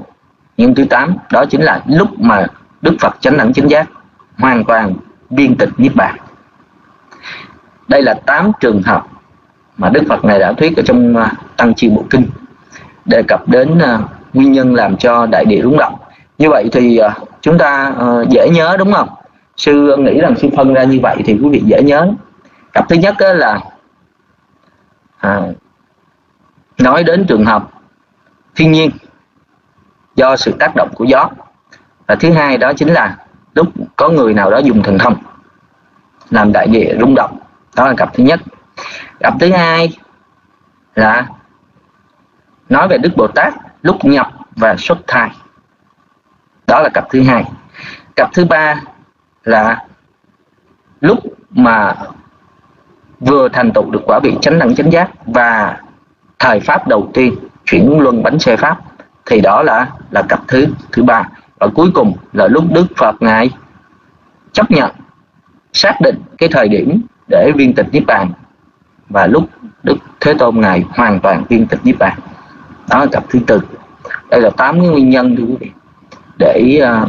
nguyên thứ tám, đó chính là lúc mà đức phật chánh đẳng chánh giác hoàn toàn viên tịch niết bàn. Đây là tám trường hợp mà đức phật này đã thuyết ở trong à, tăng chi bộ kinh đề cập đến uh, nguyên nhân làm cho đại địa rung động. Như vậy thì uh, chúng ta ờ, dễ nhớ đúng không? Sư nghĩ rằng sư phân ra như vậy thì quý vị dễ nhớ. Cặp thứ nhất là à, nói đến trường hợp thiên nhiên do sự tác động của gió. Và thứ hai đó chính là lúc có người nào đó dùng thần thông làm đại địa rung động. Đó là cặp thứ nhất. Cặp thứ hai là nói về đức bồ tát lúc nhập và xuất thai. Đó là cặp thứ hai. Cặp thứ ba là lúc mà vừa thành tựu được quả vị chánh đẳng chánh giác và thời pháp đầu tiên chuyển luân bánh xe pháp, thì đó là là cặp thứ thứ ba. Và cuối cùng là lúc đức phật ngài chấp nhận, xác định cái thời điểm để viên tịch niết bàn và lúc đức thế tôn ngài hoàn toàn viên tịch niết bàn đó là cặp thứ tư. Đây là tám cái nguyên nhân thưa quý vị. Để à,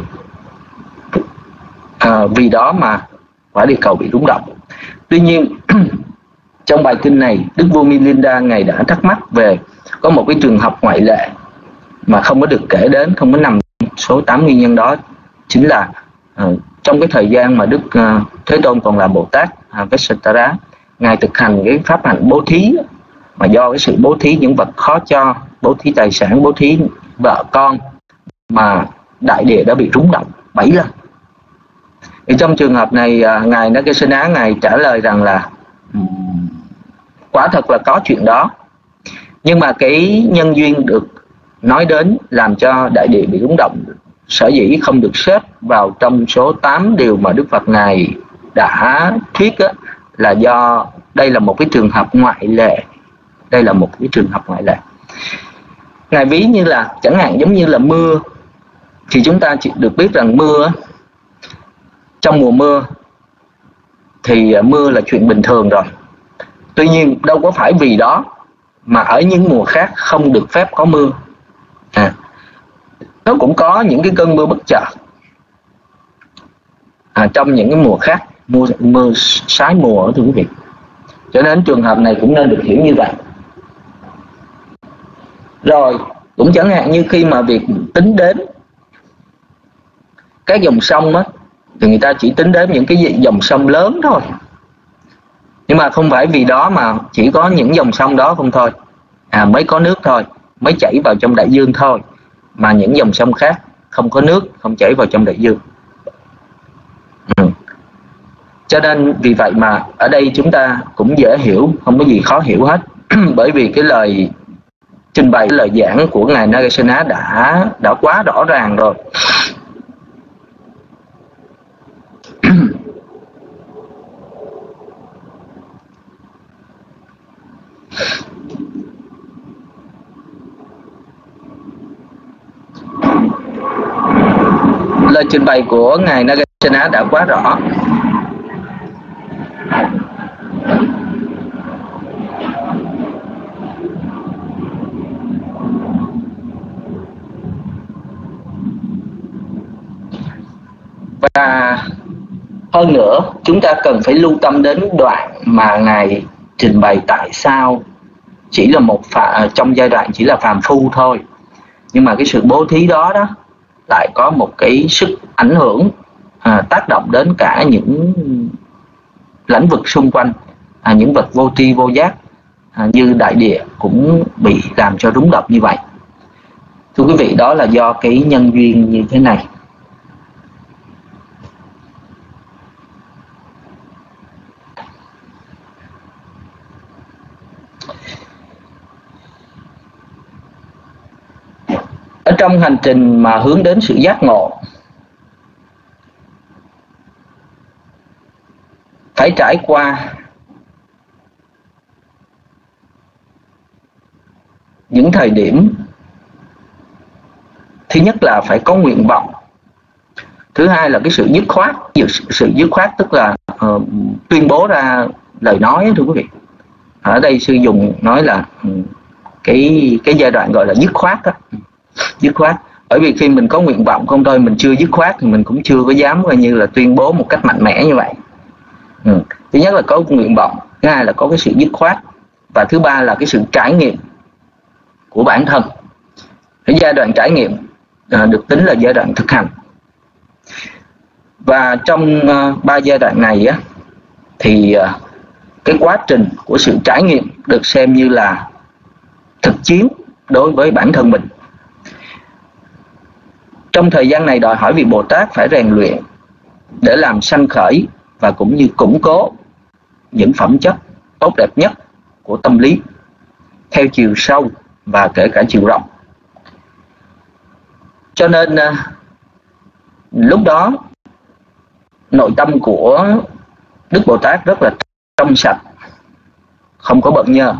à, vì đó mà quả địa cầu bị rúng động. Tuy nhiên [CLEARS THROAT] trong bài kinh này đức vua Milinda ngài đã thắc mắc về có một cái trường hợp ngoại lệ mà không có được kể đến không có nằm số 8 nguyên nhân đó chính là uh, trong cái thời gian mà đức uh, thế tôn còn là bồ tát à, uh, Vesatara ngài thực hành cái pháp hành bố thí mà do cái sự bố thí những vật khó cho bố thí tài sản bố thí vợ con mà đại địa đã bị rúng động bảy lần. Thì trong trường hợp này à, ngài đã cái ngài án ngài trả lời rằng là quả thật là có chuyện đó. Nhưng mà cái nhân duyên được nói đến làm cho đại địa bị rúng động sở dĩ không được xếp vào trong số 8 điều mà Đức Phật ngài đã thuyết á, là do đây là một cái trường hợp ngoại lệ. Đây là một cái trường hợp ngoại lệ ngài ví như là chẳng hạn giống như là mưa thì chúng ta chỉ được biết rằng mưa trong mùa mưa thì à, mưa là chuyện bình thường rồi. Tuy nhiên đâu có phải vì đó mà ở những mùa khác không được phép có mưa. À, nó cũng có những cái cơn mưa bất chợt. À, trong những cái mùa khác mưa mưa sái mùa thưa quý vị. Cho nên trường hợp này cũng nên được hiểu như vậy rồi, cũng chẳng hạn như khi mà việc tính đến các dòng sông á, thì người ta chỉ tính đến những cái dòng sông lớn thôi. Nhưng mà không phải vì đó mà chỉ có những dòng sông đó không thôi. À mới có nước thôi, mới chảy vào trong đại dương thôi, mà những dòng sông khác không có nước, không chảy vào trong đại dương. Ừ. cho nên vì vậy mà ở đây chúng ta cũng dễ hiểu, không có gì khó hiểu hết. [CLEARS THROAT] Bởi vì cái lời trình bày lời giảng của ngài Nagasena đã đã quá rõ ràng rồi. [CLEARS THROAT] Lời trình bày của ngài Nagasena đã quá rõ. Và hơn nữa chúng ta cần phải lưu tâm đến đoạn mà ngài trình bày tại sao chỉ là một phà, trong giai đoạn chỉ là phàm phu thôi. Nhưng mà cái sự bố thí đó đó lại có một cái sức ảnh hưởng à, tác động đến cả những lĩnh vực xung quanh à, những vật vô tri vô giác à, như đại địa cũng bị làm cho rúng động như vậy. Thưa quý vị đó là do cái nhân duyên như thế này. Ở trong hành trình mà hướng đến sự giác ngộ phải trải qua những thời điểm thứ nhất là phải có nguyện vọng thứ hai là cái sự dứt khoát sự dứt khoát tức là uh, tuyên bố ra lời nói thưa quý vị. Ở đây sư dùng nói là ừ, cái cái giai đoạn gọi là dứt khoát đó dứt khoát. Bởi vì khi mình có nguyện vọng không thôi mình chưa dứt khoát thì mình cũng chưa có dám coi như là tuyên bố một cách mạnh mẽ như vậy. Ừ. thứ nhất là có nguyện vọng thứ hai là có cái sự dứt khoát và thứ ba là cái sự trải nghiệm của bản thân. Cái giai đoạn trải nghiệm à, được tính là giai đoạn thực hành. Và trong uh, ba giai đoạn này á thì uh, cái quá trình của sự trải nghiệm được xem như là thực chiến đối với bản thân mình trong thời gian này đòi hỏi vị Bồ Tát phải rèn luyện để làm sanh khởi và cũng như củng cố những phẩm chất tốt đẹp nhất của tâm lý theo chiều sâu và kể cả chiều rộng. Cho nên à, lúc đó nội tâm của Đức Bồ Tát rất là trong sạch, không có bận nhơ.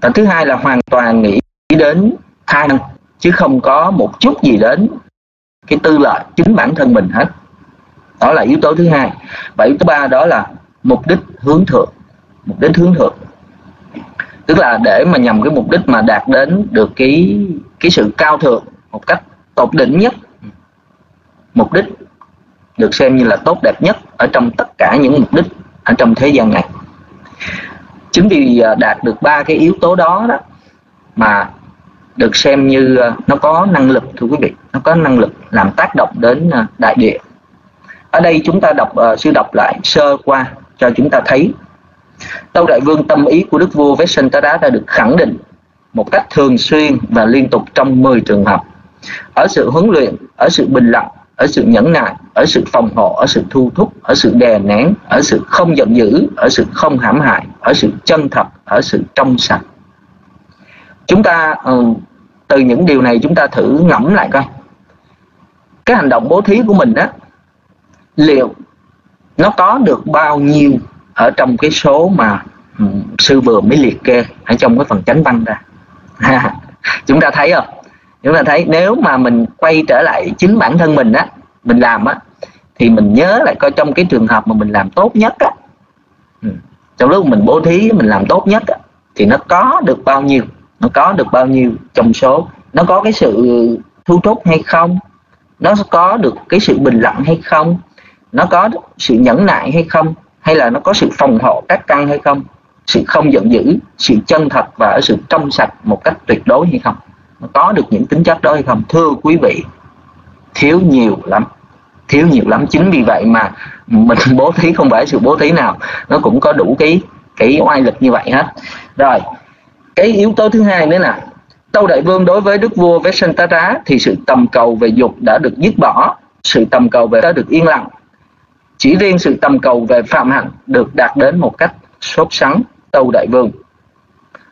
Và thứ hai là hoàn toàn nghĩ đến tha năng chứ không có một chút gì đến cái tư lợi chính bản thân mình hết. Đó là yếu tố thứ hai. Và yếu tố ba đó là mục đích hướng thượng. Mục đích hướng thượng. Tức là để mà nhằm cái mục đích mà đạt đến được cái cái sự cao thượng một cách tột đỉnh nhất. Mục đích được xem như là tốt đẹp nhất ở trong tất cả những mục đích ở trong thế gian này. Chính vì à, đạt được ba cái yếu tố đó đó mà được xem như ờ, nó có năng lực thưa quý vị nó có năng lực làm tác động đến ờ, đại địa. Ở đây chúng ta đọc ờ, sư đọc lại sơ qua cho chúng ta thấy. Tâu Đại Vương tâm ý của Đức Vua Vesantara đã được khẳng định một cách thường xuyên và liên tục trong 10 trường hợp. Ở sự huấn luyện, ở sự bình lặng, ở sự nhẫn nại, ở sự phòng hộ, ở sự thu thúc, ở sự đè nén, ở sự không giận dữ, ở sự không hãm hại, ở sự chân thật, ở sự trong sạch chúng ta uh, từ những điều này chúng ta thử ngẫm lại coi. Cái hành động bố thí của mình đó liệu nó có được bao nhiêu ở trong cái số mà um, sư vừa mới liệt kê ở trong cái phần chánh văn ra? [LAUGHS] Chúng ta thấy không? Chúng ta thấy nếu mà mình quay trở lại chính bản thân mình á mình làm á thì mình nhớ lại coi trong cái trường hợp mà mình làm tốt nhất á ừ, trong lúc mình bố thí mình làm tốt nhất á, thì nó có được bao nhiêu? Nó có được bao nhiêu trong số? Nó có cái sự thu hút hay không? Nó có được cái sự bình lặng hay không? Nó có sự nhẫn nại hay không? Hay là nó có sự phòng hộ các căn hay không? Sự không giận dữ, sự chân thật và ở sự trong sạch một cách tuyệt đối hay không? Có được những tính chất đó hay không? Thưa quý vị, thiếu nhiều lắm. Thiếu nhiều lắm. Chính vì vậy mà mình [LAUGHS] bố thí không phải sự bố thí nào. Nó cũng có đủ cái cái oai lực như vậy hết. Rồi cái yếu tố thứ hai nữa nè tâu đại vương đối với đức vua Vesantara thì sự tầm cầu về dục đã được dứt bỏ, sự tầm cầu về đã được yên lặng. Chỉ riêng sự tầm cầu về phạm hạnh được đạt đến một cách sốt sắng, tâu đại vương.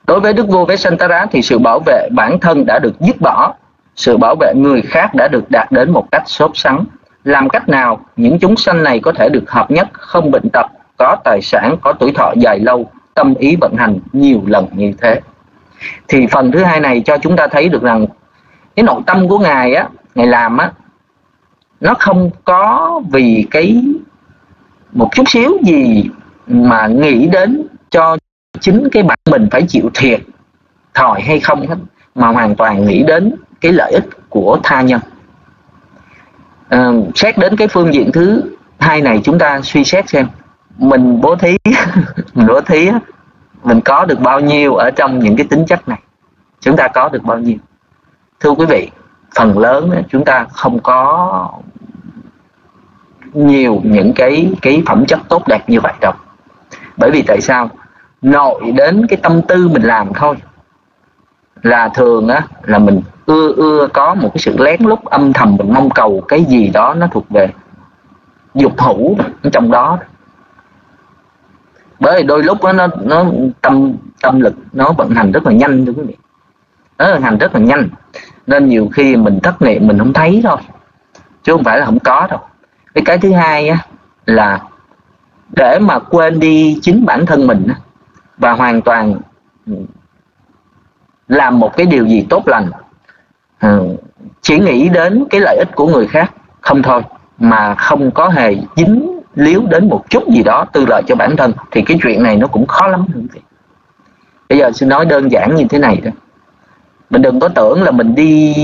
Đối với đức vua Vesantara thì sự bảo vệ bản thân đã được dứt bỏ, sự bảo vệ người khác đã được đạt đến một cách sốt sắng. Làm cách nào những chúng sanh này có thể được hợp nhất, không bệnh tật, có tài sản, có tuổi thọ dài lâu, tâm ý vận hành nhiều lần như thế? Thì phần thứ hai này cho chúng ta thấy được rằng cái nội tâm của ngài á ngài làm á nó không có vì cái một chút xíu gì mà nghĩ đến cho chính cái bản mình phải chịu thiệt thòi hay không hết mà hoàn toàn nghĩ đến cái lợi ích của tha nhân. À, xét đến cái phương diện thứ hai này chúng ta suy xét xem. Mình bố thí [LAUGHS] mình bố thí mình có được bao nhiêu ở trong những cái tính chất này? Chúng ta có được bao nhiêu? Thưa quý vị, phần lớn chúng ta không có nhiều những cái cái phẩm chất tốt đẹp như vậy đâu. Bởi vì tại sao? Nội đến cái tâm tư mình làm thôi. Là thường á, là mình ưa ưa có một cái sự lén lút âm thầm, mình mong cầu cái gì đó nó thuộc về dục hữu trong đó bởi vì đôi lúc đó, nó nó tâm tâm lực nó vận hành rất là nhanh thưa quý vị. Nó vận hành rất là nhanh. Nên nhiều khi mình thất niệm mình không thấy thôi. Chứ không phải là không có đâu. Cái cái thứ hai á là để mà quên đi chính bản thân mình á, và hoàn toàn làm một cái điều gì tốt lành ờ, chỉ nghĩ đến cái lợi ích của người khác không thôi mà không có hề dính liếu đến một chút gì đó tư lợi cho bản thân thì cái chuyện này nó cũng khó lắm bây giờ xin nói đơn giản như thế này đó mình đừng có tưởng là mình đi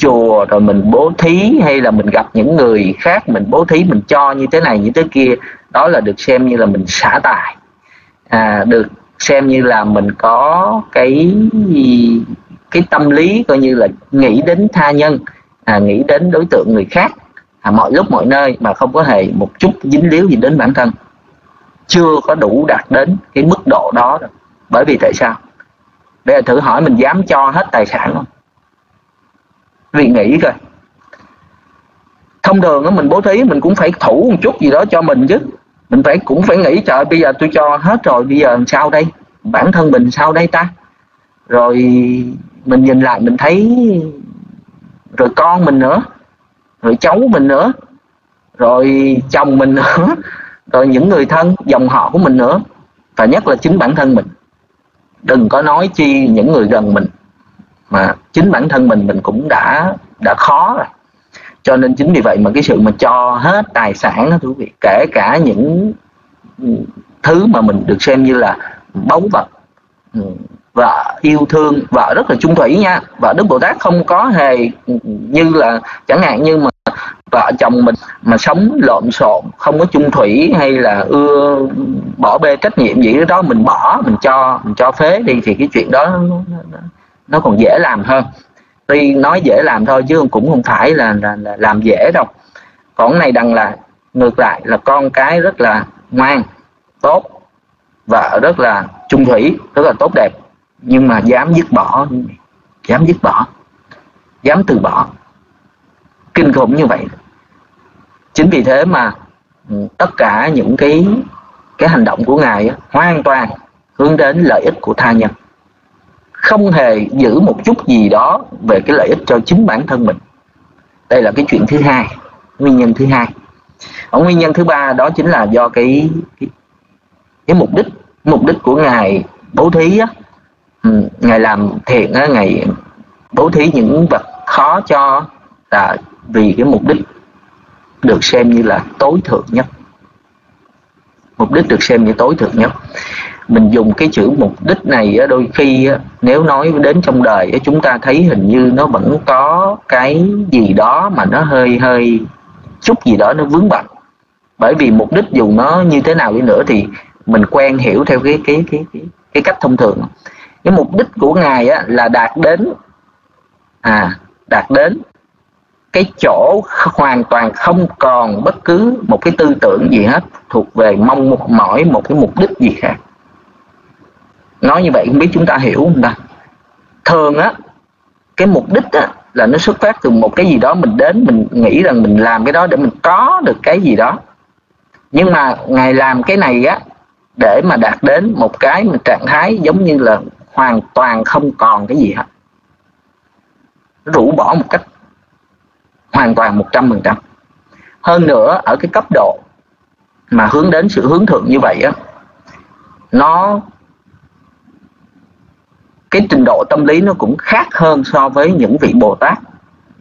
chùa rồi mình bố thí hay là mình gặp những người khác mình bố thí mình cho như thế này như thế kia. Đó là được xem như là mình xả tài. À, được xem như là mình có cái cái tâm lý coi như là nghĩ đến tha nhân à, nghĩ đến đối tượng người khác à, mọi lúc mọi nơi mà không có hề một chút dính líu gì đến bản thân. Chưa có đủ đạt đến cái mức độ đó rồi. bởi vì tại sao? Bây giờ thử hỏi mình dám cho hết tài sản không? Vì nghĩ coi. Thông thường mình bố thí mình cũng phải thủ một chút gì đó cho mình chứ. Mình phải cũng phải nghĩ trời bây giờ tôi cho hết rồi bây giờ làm sao đây? Bản thân mình sao đây ta? Rồi mình nhìn lại mình thấy rồi con mình nữa rồi cháu mình nữa. Rồi chồng mình nữa. [LAUGHS] Rồi những người thân, dòng họ của mình nữa. Và nhất là chính bản thân mình. Đừng có nói chi những người gần mình. Mà chính bản thân mình mình cũng đã đã khó rồi. Cho nên chính vì vậy mà cái sự mà cho hết tài sản đó quý vị, kể cả những thứ mà mình được xem như là báu vật ừ, và vợ yêu thương vợ rất là chung thủy nha. Và đức bồ tát không có hề như là chẳng hạn như mà vợ chồng mình mà sống lộn xộn không có chung thủy hay là ưa bỏ bê trách nhiệm gì đó mình bỏ mình cho mình cho phế đi thì cái chuyện đó nó, nó còn dễ làm hơn. Tuy nói dễ làm thôi chứ cũng không phải là, là, là làm dễ đâu. Còn này đằng là ngược lại là con cái rất là ngoan tốt và rất là trung thủy rất là tốt đẹp nhưng mà dám dứt bỏ dám dứt bỏ dám từ bỏ. Kinh khủng như vậy. Chính vì thế mà tất cả những cái cái hành động của ngài hoàn toàn hướng đến lợi ích của tha nhân. Không hề giữ một chút gì đó về cái lợi ích cho chính bản thân mình. Đây là cái chuyện thứ hai nguyên nhân thứ hai. Ở nguyên nhân thứ ba đó chính là do cái cái, cái mục đích mục đích của ngài bố thí á ngài làm thiện á ngài bố thí những vật khó cho là vì cái mục đích được xem như là tối thượng nhất. Mục đích được xem như tối thượng nhất. Mình dùng cái chữ mục đích này đôi khi nếu nói đến trong đời chúng ta thấy hình như nó vẫn có cái gì đó mà nó hơi hơi chút gì đó nó vướng bận. Bởi vì mục đích dù nó như thế nào đi nữa thì mình quen hiểu theo cái cái cái cái, cái cách thông thường cái mục đích của ngài á, là đạt đến à đạt đến cái chỗ hoàn toàn không còn bất cứ một cái tư tưởng gì hết thuộc về mong một mỏi một cái mục đích gì khác. Nói như vậy không biết chúng ta hiểu không ta? Thường á cái mục đích á, là nó xuất phát từ một cái gì đó mình đến mình nghĩ rằng mình làm cái đó để mình có được cái gì đó. Nhưng mà ngài làm cái này á để mà đạt đến một cái trạng thái giống như là hoàn toàn không còn cái gì hết rũ bỏ một cách hoàn toàn một trăm phần trăm hơn nữa ở cái cấp độ mà hướng đến sự hướng thượng như vậy á nó cái trình độ tâm lý nó cũng khác hơn so với những vị bồ tát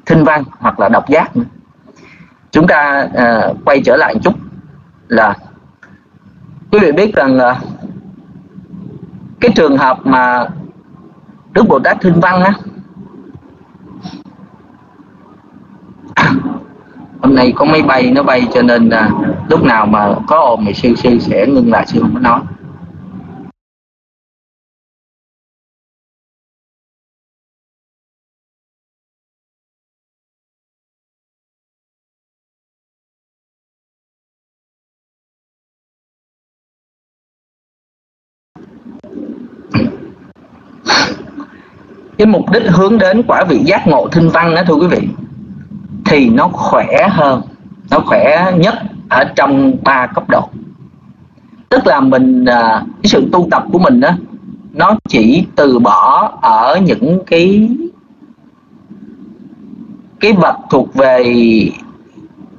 thinh văn hoặc là độc giác nữa. chúng ta uh, quay trở lại một chút là quý vị biết rằng uh, cái trường hợp mà đức bồ tát thinh văn á [COUGHS] hôm nay có máy bay nó bay cho nên uh, lúc nào mà có ồn thì sư sư sẽ ngưng lại sư không có nói. Cái mục đích hướng đến quả vị giác ngộ thinh văn đó, thưa quý vị, thì nó khỏe hơn, nó khỏe nhất ở trong ba cấp độ. Tức là mình à, cái sự tu tập của mình đó, nó chỉ từ bỏ ở những cái cái vật thuộc về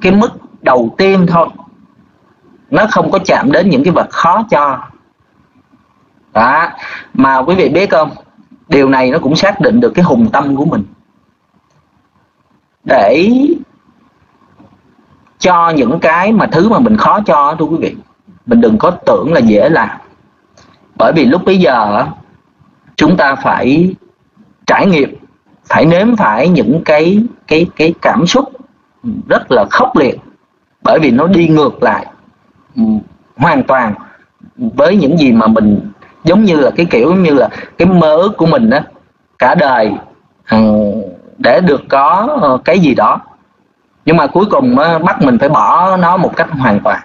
cái mức đầu tiên thôi. Nó không có chạm đến những cái vật khó cho. Đó, mà quý vị biết không? Điều này nó cũng xác định được cái hùng tâm của mình. Để cho những cái mà thứ mà mình khó cho, thưa quý vị, mình đừng có tưởng là dễ làm. Bởi vì lúc bây giờ, chúng ta phải trải nghiệm, phải nếm phải những cái cái cái cảm xúc rất là khốc liệt. Bởi vì nó đi ngược lại hoàn toàn với những gì mà mình giống như là cái kiểu như là cái mơ ước của mình á cả đời ừ, để được có ờ, cái gì đó. Nhưng mà cuối cùng bắt mình phải bỏ nó một cách hoàn toàn.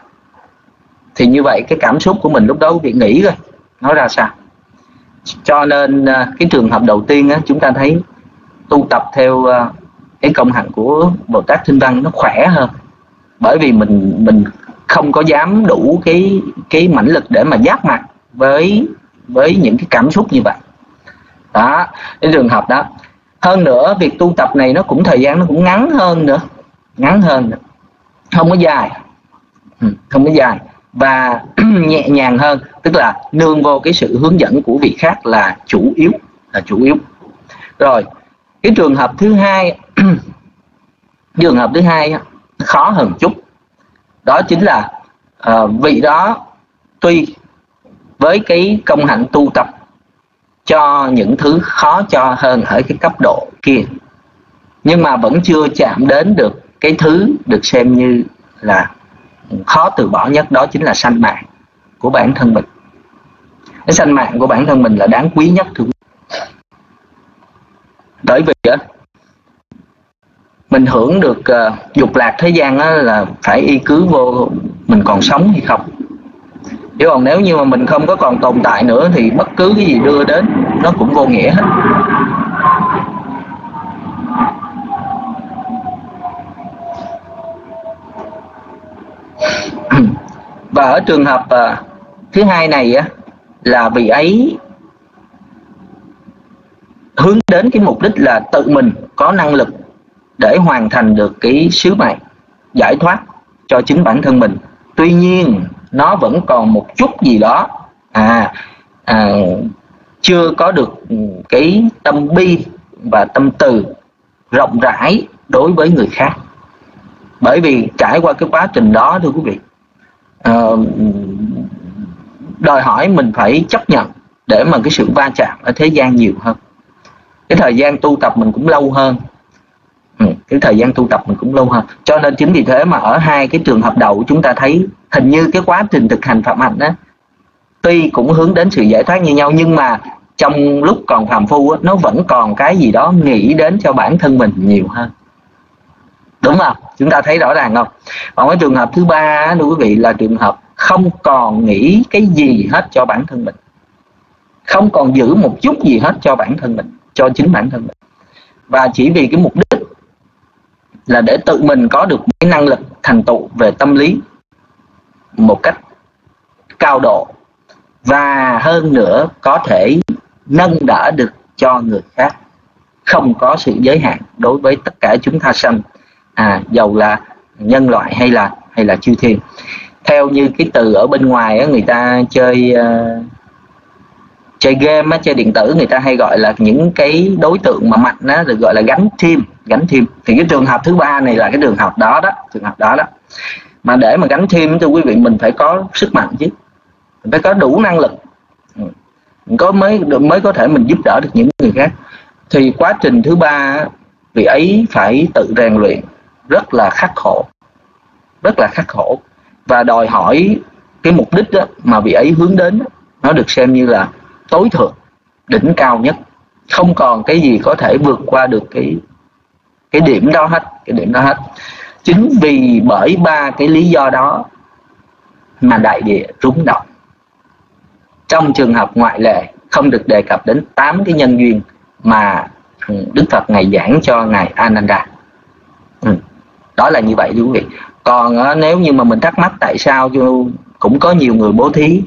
Thì như vậy cái cảm xúc của mình lúc đó bị nghĩ rồi nói ra sao? Cho nên ờ, cái trường hợp đầu tiên á, chúng ta thấy tu tập theo ờ, cái công hạnh của Bồ Tát Thinh Văn nó khỏe hơn. Bởi vì mình mình không có dám đủ cái cái mãnh lực để mà giáp mặt với với những cái cảm xúc như vậy. Đó cái trường hợp đó. Hơn nữa việc tu tập này nó cũng thời gian nó cũng ngắn hơn nữa ngắn hơn nữa. không có dài. Ừ, không có dài. Và [CLEARS THROAT] nhẹ nhàng hơn tức là nương vô cái sự hướng dẫn của vị khác là chủ yếu là chủ yếu. Rồi cái trường hợp thứ hai [CLEARS THROAT] trường hợp thứ hai khó hơn chút. Đó chính là uh, vị đó tuy với cái công hạnh tu tập cho những thứ khó cho hơn ở cái cấp độ kia. Nhưng mà vẫn chưa chạm đến được cái thứ được xem như là khó từ bỏ nhất đó chính là sanh mạng của bản thân mình. Cái sanh mạng của bản thân mình là đáng quý nhất thưa bởi vì á mình hưởng được ờ, dục lạc thế gian á, là phải y cứ vô mình còn sống hay không chứ còn nếu như mà mình không có còn tồn tại nữa thì bất cứ cái gì đưa đến nó cũng vô nghĩa hết. Và ở trường hợp à, thứ hai này á là vị ấy hướng đến cái mục đích là tự mình có năng lực để hoàn thành được cái sứ mệnh giải thoát cho chính bản thân mình. Tuy nhiên nó vẫn còn một chút gì đó. À, à chưa có được cái tâm bi và tâm từ rộng rãi đối với người khác. Bởi vì trải qua cái quá trình đó thưa quý vị à, đòi hỏi mình phải chấp nhận để mà cái sự va chạm ở thế gian nhiều hơn. Cái thời gian tu tập mình cũng lâu hơn. Ừ, cái thời gian tu tập mình cũng lâu hơn. Cho nên chính vì thế mà ở hai cái trường hợp đầu chúng ta thấy hình như cái quá trình thực hành phạm hạnh đó tuy cũng hướng đến sự giải thoát như nhau nhưng mà trong lúc còn phàm phu á, nó vẫn còn cái gì đó nghĩ đến cho bản thân mình nhiều hơn. Đúng không? Chúng ta thấy rõ ràng không? Còn cái trường hợp thứ ba thưa quý vị là trường hợp không còn nghĩ cái gì hết cho bản thân mình. Không còn giữ một chút gì hết cho bản thân mình cho chính bản thân mình. Và chỉ vì cái mục đích là để tự mình có được cái năng lực thành tựu về tâm lý một cách cao độ và hơn nữa có thể nâng đỡ được cho người khác. Không có sự giới hạn đối với tất cả chúng ta sanh à dầu là nhân loại hay là hay là chư thiên. Theo như cái từ ở bên ngoài á, người ta chơi uh, chơi game á, chơi điện tử người ta hay gọi là những cái đối tượng mà mạnh đó được gọi là gánh team gánh team thì cái trường hợp thứ ba này là cái trường hợp đó đó trường hợp đó đó mà để mà gánh thêm cho quý vị mình phải có sức mạnh chứ. Mình phải có đủ năng lực. Ừ. Mình có mới mới có thể mình giúp đỡ được những người khác. Thì quá trình thứ ba vị ấy phải tự rèn luyện. Rất là khắc khổ. Rất là khắc khổ. Và đòi hỏi cái mục đích đó, mà vị ấy hướng đến đó, nó được xem như là tối thượng đỉnh cao nhất. Không còn cái gì có thể vượt qua được cái cái điểm đó hết cái điểm đó hết chính vì bởi ba cái lý do đó mà đại địa rúng động. Trong trường hợp ngoại lệ, không được đề cập đến tám cái nhân duyên mà ừ, Đức Phật ngày giảng cho ngài Ananda. Ừ. đó là như vậy quý vị. Còn ờ, nếu như mà mình thắc mắc tại sao cũng có nhiều người bố thí,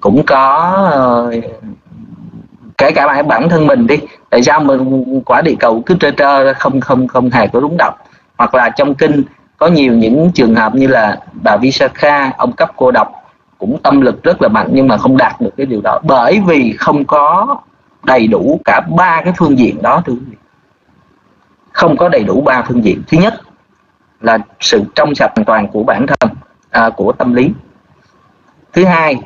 cũng có ờ, kể cả bản bản thân mình đi, tại sao mình, quả địa cầu cứ trơ trơ, không không không hề có rúng động hoặc là trong kinh có nhiều những trường hợp như là bà Visakha ông cấp cô độc cũng tâm lực rất là mạnh nhưng mà không đạt được cái điều đó. Bởi vì không có đầy đủ cả ba cái phương diện đó thưa quý vị. Không có đầy đủ ba phương diện. Thứ nhất là sự trong sạch hoàn toàn của bản thân à, của tâm lý. Thứ hai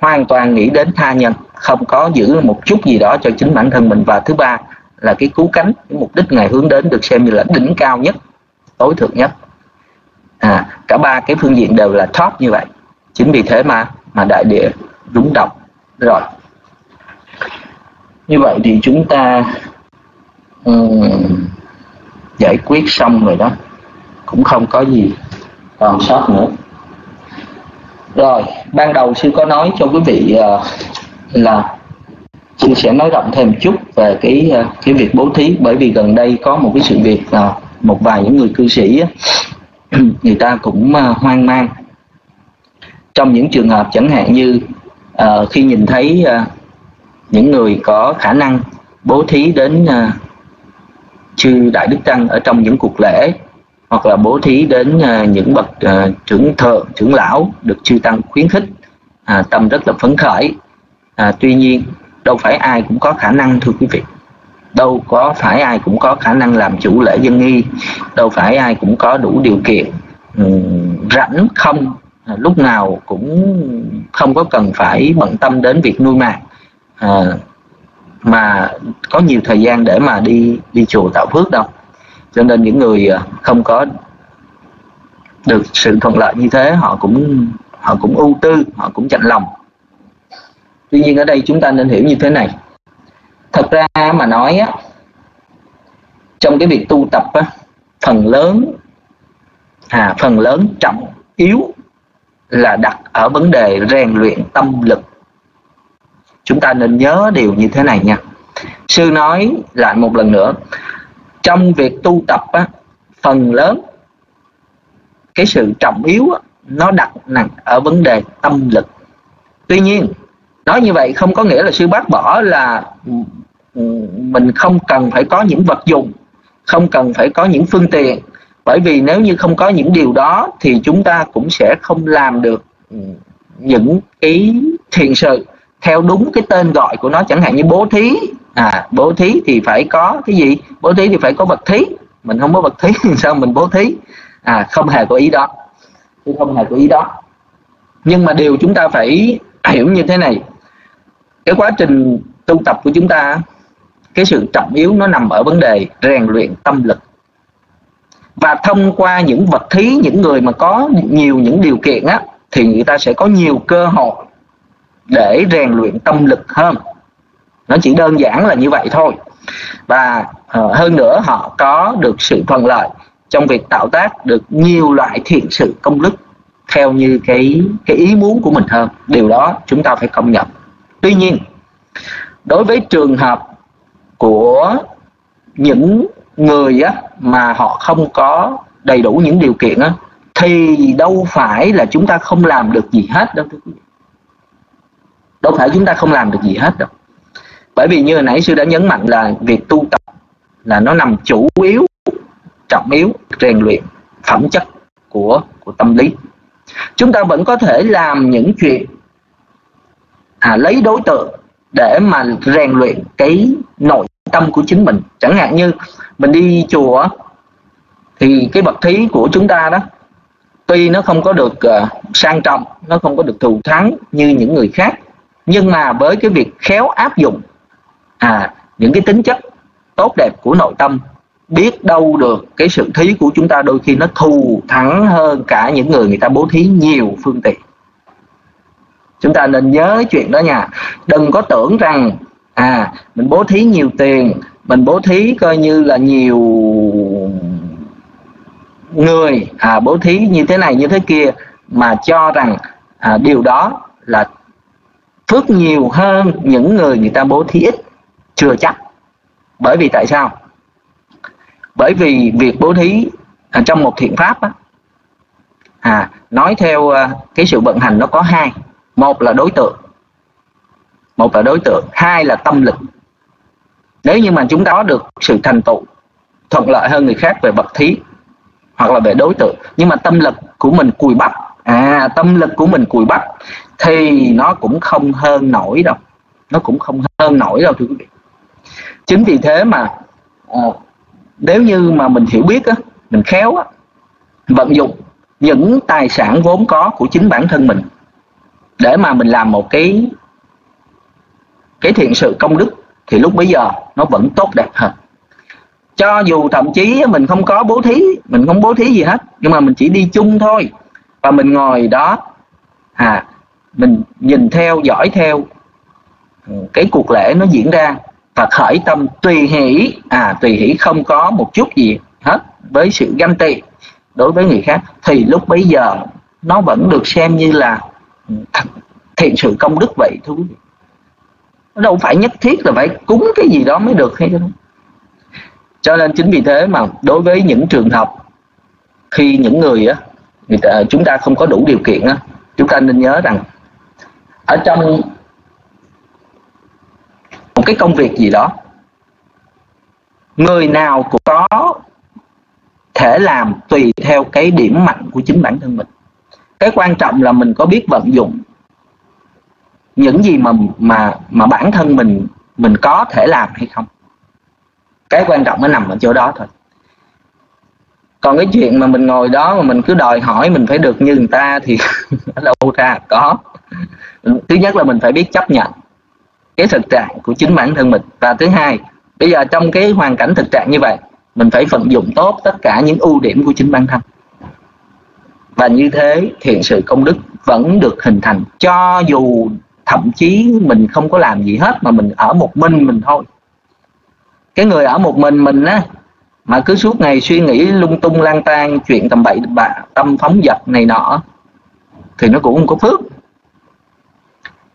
hoàn toàn nghĩ đến tha nhân không có giữ một chút gì đó cho chính bản thân mình. Và thứ ba là cái cứu cánh cái mục đích ngài hướng đến được xem như là đỉnh cao nhất tối thượng nhất. À, cả ba cái phương diện đều là top như vậy. Chính vì thế mà mà đại địa rúng động rồi. Như vậy thì chúng ta um, giải quyết xong rồi đó. Cũng không có gì còn sót nữa. Rồi ban đầu sư có nói cho quý vị uh, là sư sẽ nói rộng thêm chút về cái uh, cái việc bố thí. Bởi vì gần đây có một cái sự việc uh, một vài những người cư sĩ [CLEARS THROAT] người ta cũng à, hoang mang. Trong những trường hợp chẳng hạn như uh, khi nhìn thấy uh, những người có khả năng bố thí đến uh, chư đại đức tăng ở trong những cuộc lễ hoặc là bố thí đến uh, những bậc uh, trưởng thợ trưởng lão được chư tăng khuyến khích uh, tâm rất là phấn khởi. Uh, tuy nhiên đâu phải ai cũng có khả năng thưa quý vị đâu có phải ai cũng có khả năng làm chủ lễ dân nghi. Đâu phải ai cũng có đủ điều kiện ừ, rảnh không à, lúc nào cũng không có cần phải bận tâm đến việc nuôi mạng. À, mà có nhiều thời gian để mà đi đi chùa tạo phước đâu. Cho nên những người à, không có được sự thuận lợi như thế họ cũng họ cũng ưu tư họ cũng chạnh lòng. Tuy nhiên ở đây chúng ta nên hiểu như thế này thật ra mà nói á trong cái việc tu tập á phần lớn à phần lớn trọng yếu là đặt ở vấn đề rèn luyện tâm lực. Chúng ta nên nhớ điều như thế này nha. Sư nói lại một lần nữa trong việc tu tập á, phần lớn cái sự trọng yếu á, nó đặt nặng ở vấn đề tâm lực. Tuy nhiên nói như vậy không có nghĩa là sư bác bỏ là ừ, ừ, mình không cần phải có những vật dụng, không cần phải có những phương tiện. Bởi vì nếu như không có những điều đó thì chúng ta cũng sẽ không làm được ừ, những cái thiền sự theo đúng cái tên gọi của nó. Chẳng hạn như bố thí. À bố thí thì phải có cái gì? Bố thí thì phải có vật thí. Mình không có vật thí thì [LAUGHS] sao mình bố thí? À không hề có ý đó. Tôi không hề có ý đó. Nhưng mà điều chúng ta phải hiểu như thế này cái quá trình tu tập của chúng ta cái sự trọng yếu nó nằm ở vấn đề rèn luyện tâm lực. Và thông qua những vật thí những người mà có nhiều những điều kiện á thì người ta sẽ có nhiều cơ hội để rèn luyện tâm lực hơn. Nó chỉ đơn giản là như vậy thôi. Và uh, hơn nữa họ có được sự thuận lợi trong việc tạo tác được nhiều loại thiện sự công đức theo như cái cái ý muốn của mình hơn. Điều đó chúng ta phải công nhận tuy nhiên đối với trường hợp của những người á, mà họ không có đầy đủ những điều kiện á, thì đâu phải là chúng ta không làm được gì hết đâu đâu phải chúng ta không làm được gì hết đâu. Bởi vì như hồi nãy sư đã nhấn mạnh là việc tu tập là nó nằm chủ yếu trọng yếu rèn luyện phẩm chất của của tâm lý. Chúng ta vẫn có thể làm những chuyện à, lấy đối tượng để mà rèn luyện cái nội tâm của chính mình. Chẳng hạn như mình đi chùa thì cái bậc thí của chúng ta đó tuy nó không có được uh, sang trọng nó không có được thù thắng như những người khác nhưng mà với cái việc khéo áp dụng à những cái tính chất tốt đẹp của nội tâm biết đâu được cái sự thí của chúng ta đôi khi nó thù thắng hơn cả những người người ta bố thí nhiều phương tiện chúng ta nên nhớ chuyện đó nha. Đừng có tưởng rằng à mình bố thí nhiều tiền mình bố thí coi như là nhiều người à, bố thí như thế này như thế kia mà cho rằng à, điều đó là phước nhiều hơn những người người ta bố thí ít. Chưa chắc. Bởi vì tại sao? Bởi vì việc bố thí à, trong một thiện pháp á, à, nói theo à, cái sự vận hành nó có hai một là đối tượng. Một là đối tượng. Hai là tâm lực. Nếu như mà chúng ta có được sự thành tựu thuận lợi hơn người khác về bậc thí hoặc là về đối tượng, nhưng mà tâm lực của mình cùi bắp à tâm lực của mình cùi bắp, thì nó cũng không hơn nổi đâu. Nó cũng không hơn nổi đâu, thưa quý vị. Chính vì thế mà ờ, nếu như mà mình hiểu biết á, mình khéo á, vận dụng những tài sản vốn có của chính bản thân mình để mà mình làm một cái cái thiện sự công đức thì lúc bây giờ nó vẫn tốt đẹp hơn. Cho dù thậm chí mình không có bố thí, mình không bố thí gì hết, nhưng mà mình chỉ đi chung thôi. Và mình ngồi đó à mình nhìn theo, dõi theo. Cái cuộc lễ nó diễn ra và khởi tâm tùy hỷ à tùy hỷ không có một chút gì hết với sự ganh tị đối với người khác, thì lúc bấy giờ nó vẫn được xem như là thiện sự công đức vậy thú nó đâu phải nhất thiết là phải cúng cái gì đó mới được hay không cho nên chính vì thế mà đối với những trường hợp khi những người á ờ, chúng ta không có đủ điều kiện á, chúng ta nên nhớ rằng ở trong một cái công việc gì đó, người nào cũng có thể làm tùy theo cái điểm mạnh của chính bản thân mình cái quan trọng là mình có biết vận dụng những gì mà mà mà bản thân mình mình có thể làm hay không. Cái quan trọng nó nằm ở chỗ đó thôi. Còn cái chuyện mà mình ngồi đó mà mình cứ đòi hỏi mình phải được như người ta thì [LAUGHS] ở đâu ra có. Thứ nhất là mình phải biết chấp nhận cái thực trạng của chính bản thân mình. Và thứ hai, bây giờ trong cái hoàn cảnh thực trạng như vậy, mình phải vận dụng tốt tất cả những ưu điểm của chính bản thân và như thế thiện sự công đức vẫn được hình thành. Cho dù thậm chí mình không có làm gì hết mà mình ở một mình mình thôi. Cái người ở một mình mình á, mà cứ suốt ngày suy nghĩ lung tung lang tan chuyện tầm bậy bạ, tâm phóng dật này nọ, thì nó cũng không có phước.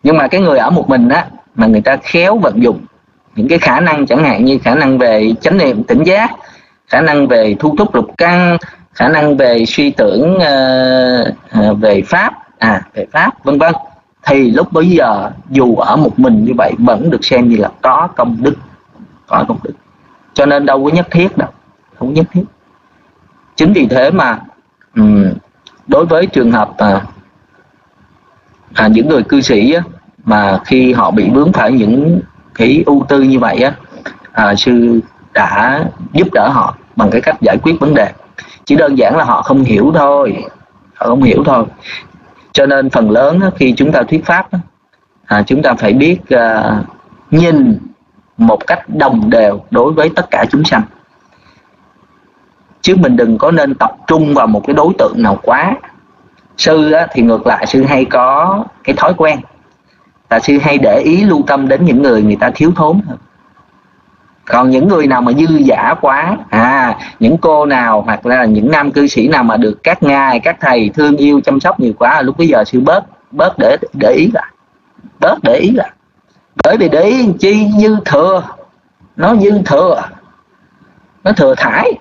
Nhưng mà cái người ở một mình á, mà người ta khéo vận dụng những cái khả năng, chẳng hạn như khả năng về chánh niệm tỉnh giác, khả năng về thu thúc lục căn khả năng về suy tưởng uh, về pháp à về pháp vân vân. Thì lúc bấy giờ dù ở một mình như vậy vẫn được xem như là có công đức có công đức. Cho nên đâu có nhất thiết đâu không nhất thiết. Chính vì thế mà um, đối với trường hợp à, à, những người cư sĩ á, mà khi họ bị vướng phải những cái ưu tư như vậy á à, sư đã giúp đỡ họ bằng cái cách giải quyết vấn đề chỉ đơn giản là họ không hiểu thôi. Họ không hiểu thôi. Cho nên phần lớn khi chúng ta thuyết pháp à, chúng ta phải biết à, nhìn một cách đồng đều đối với tất cả chúng sanh. Chứ mình đừng có nên tập trung vào một cái đối tượng nào quá. Sư á, thì ngược lại sư hay có cái thói quen. Là sư hay để ý lưu tâm đến những người người ta thiếu thốn hơn còn những người nào mà dư giả quá à những cô nào hoặc là những nam cư sĩ nào mà được các ngài, các thầy thương yêu, chăm sóc nhiều quá, lúc bây giờ sư bớt bớt để để ý lại. Bớt để ý lại. Bởi vì để ý chi? Dư thừa. Nó dư thừa. Nó thừa thải.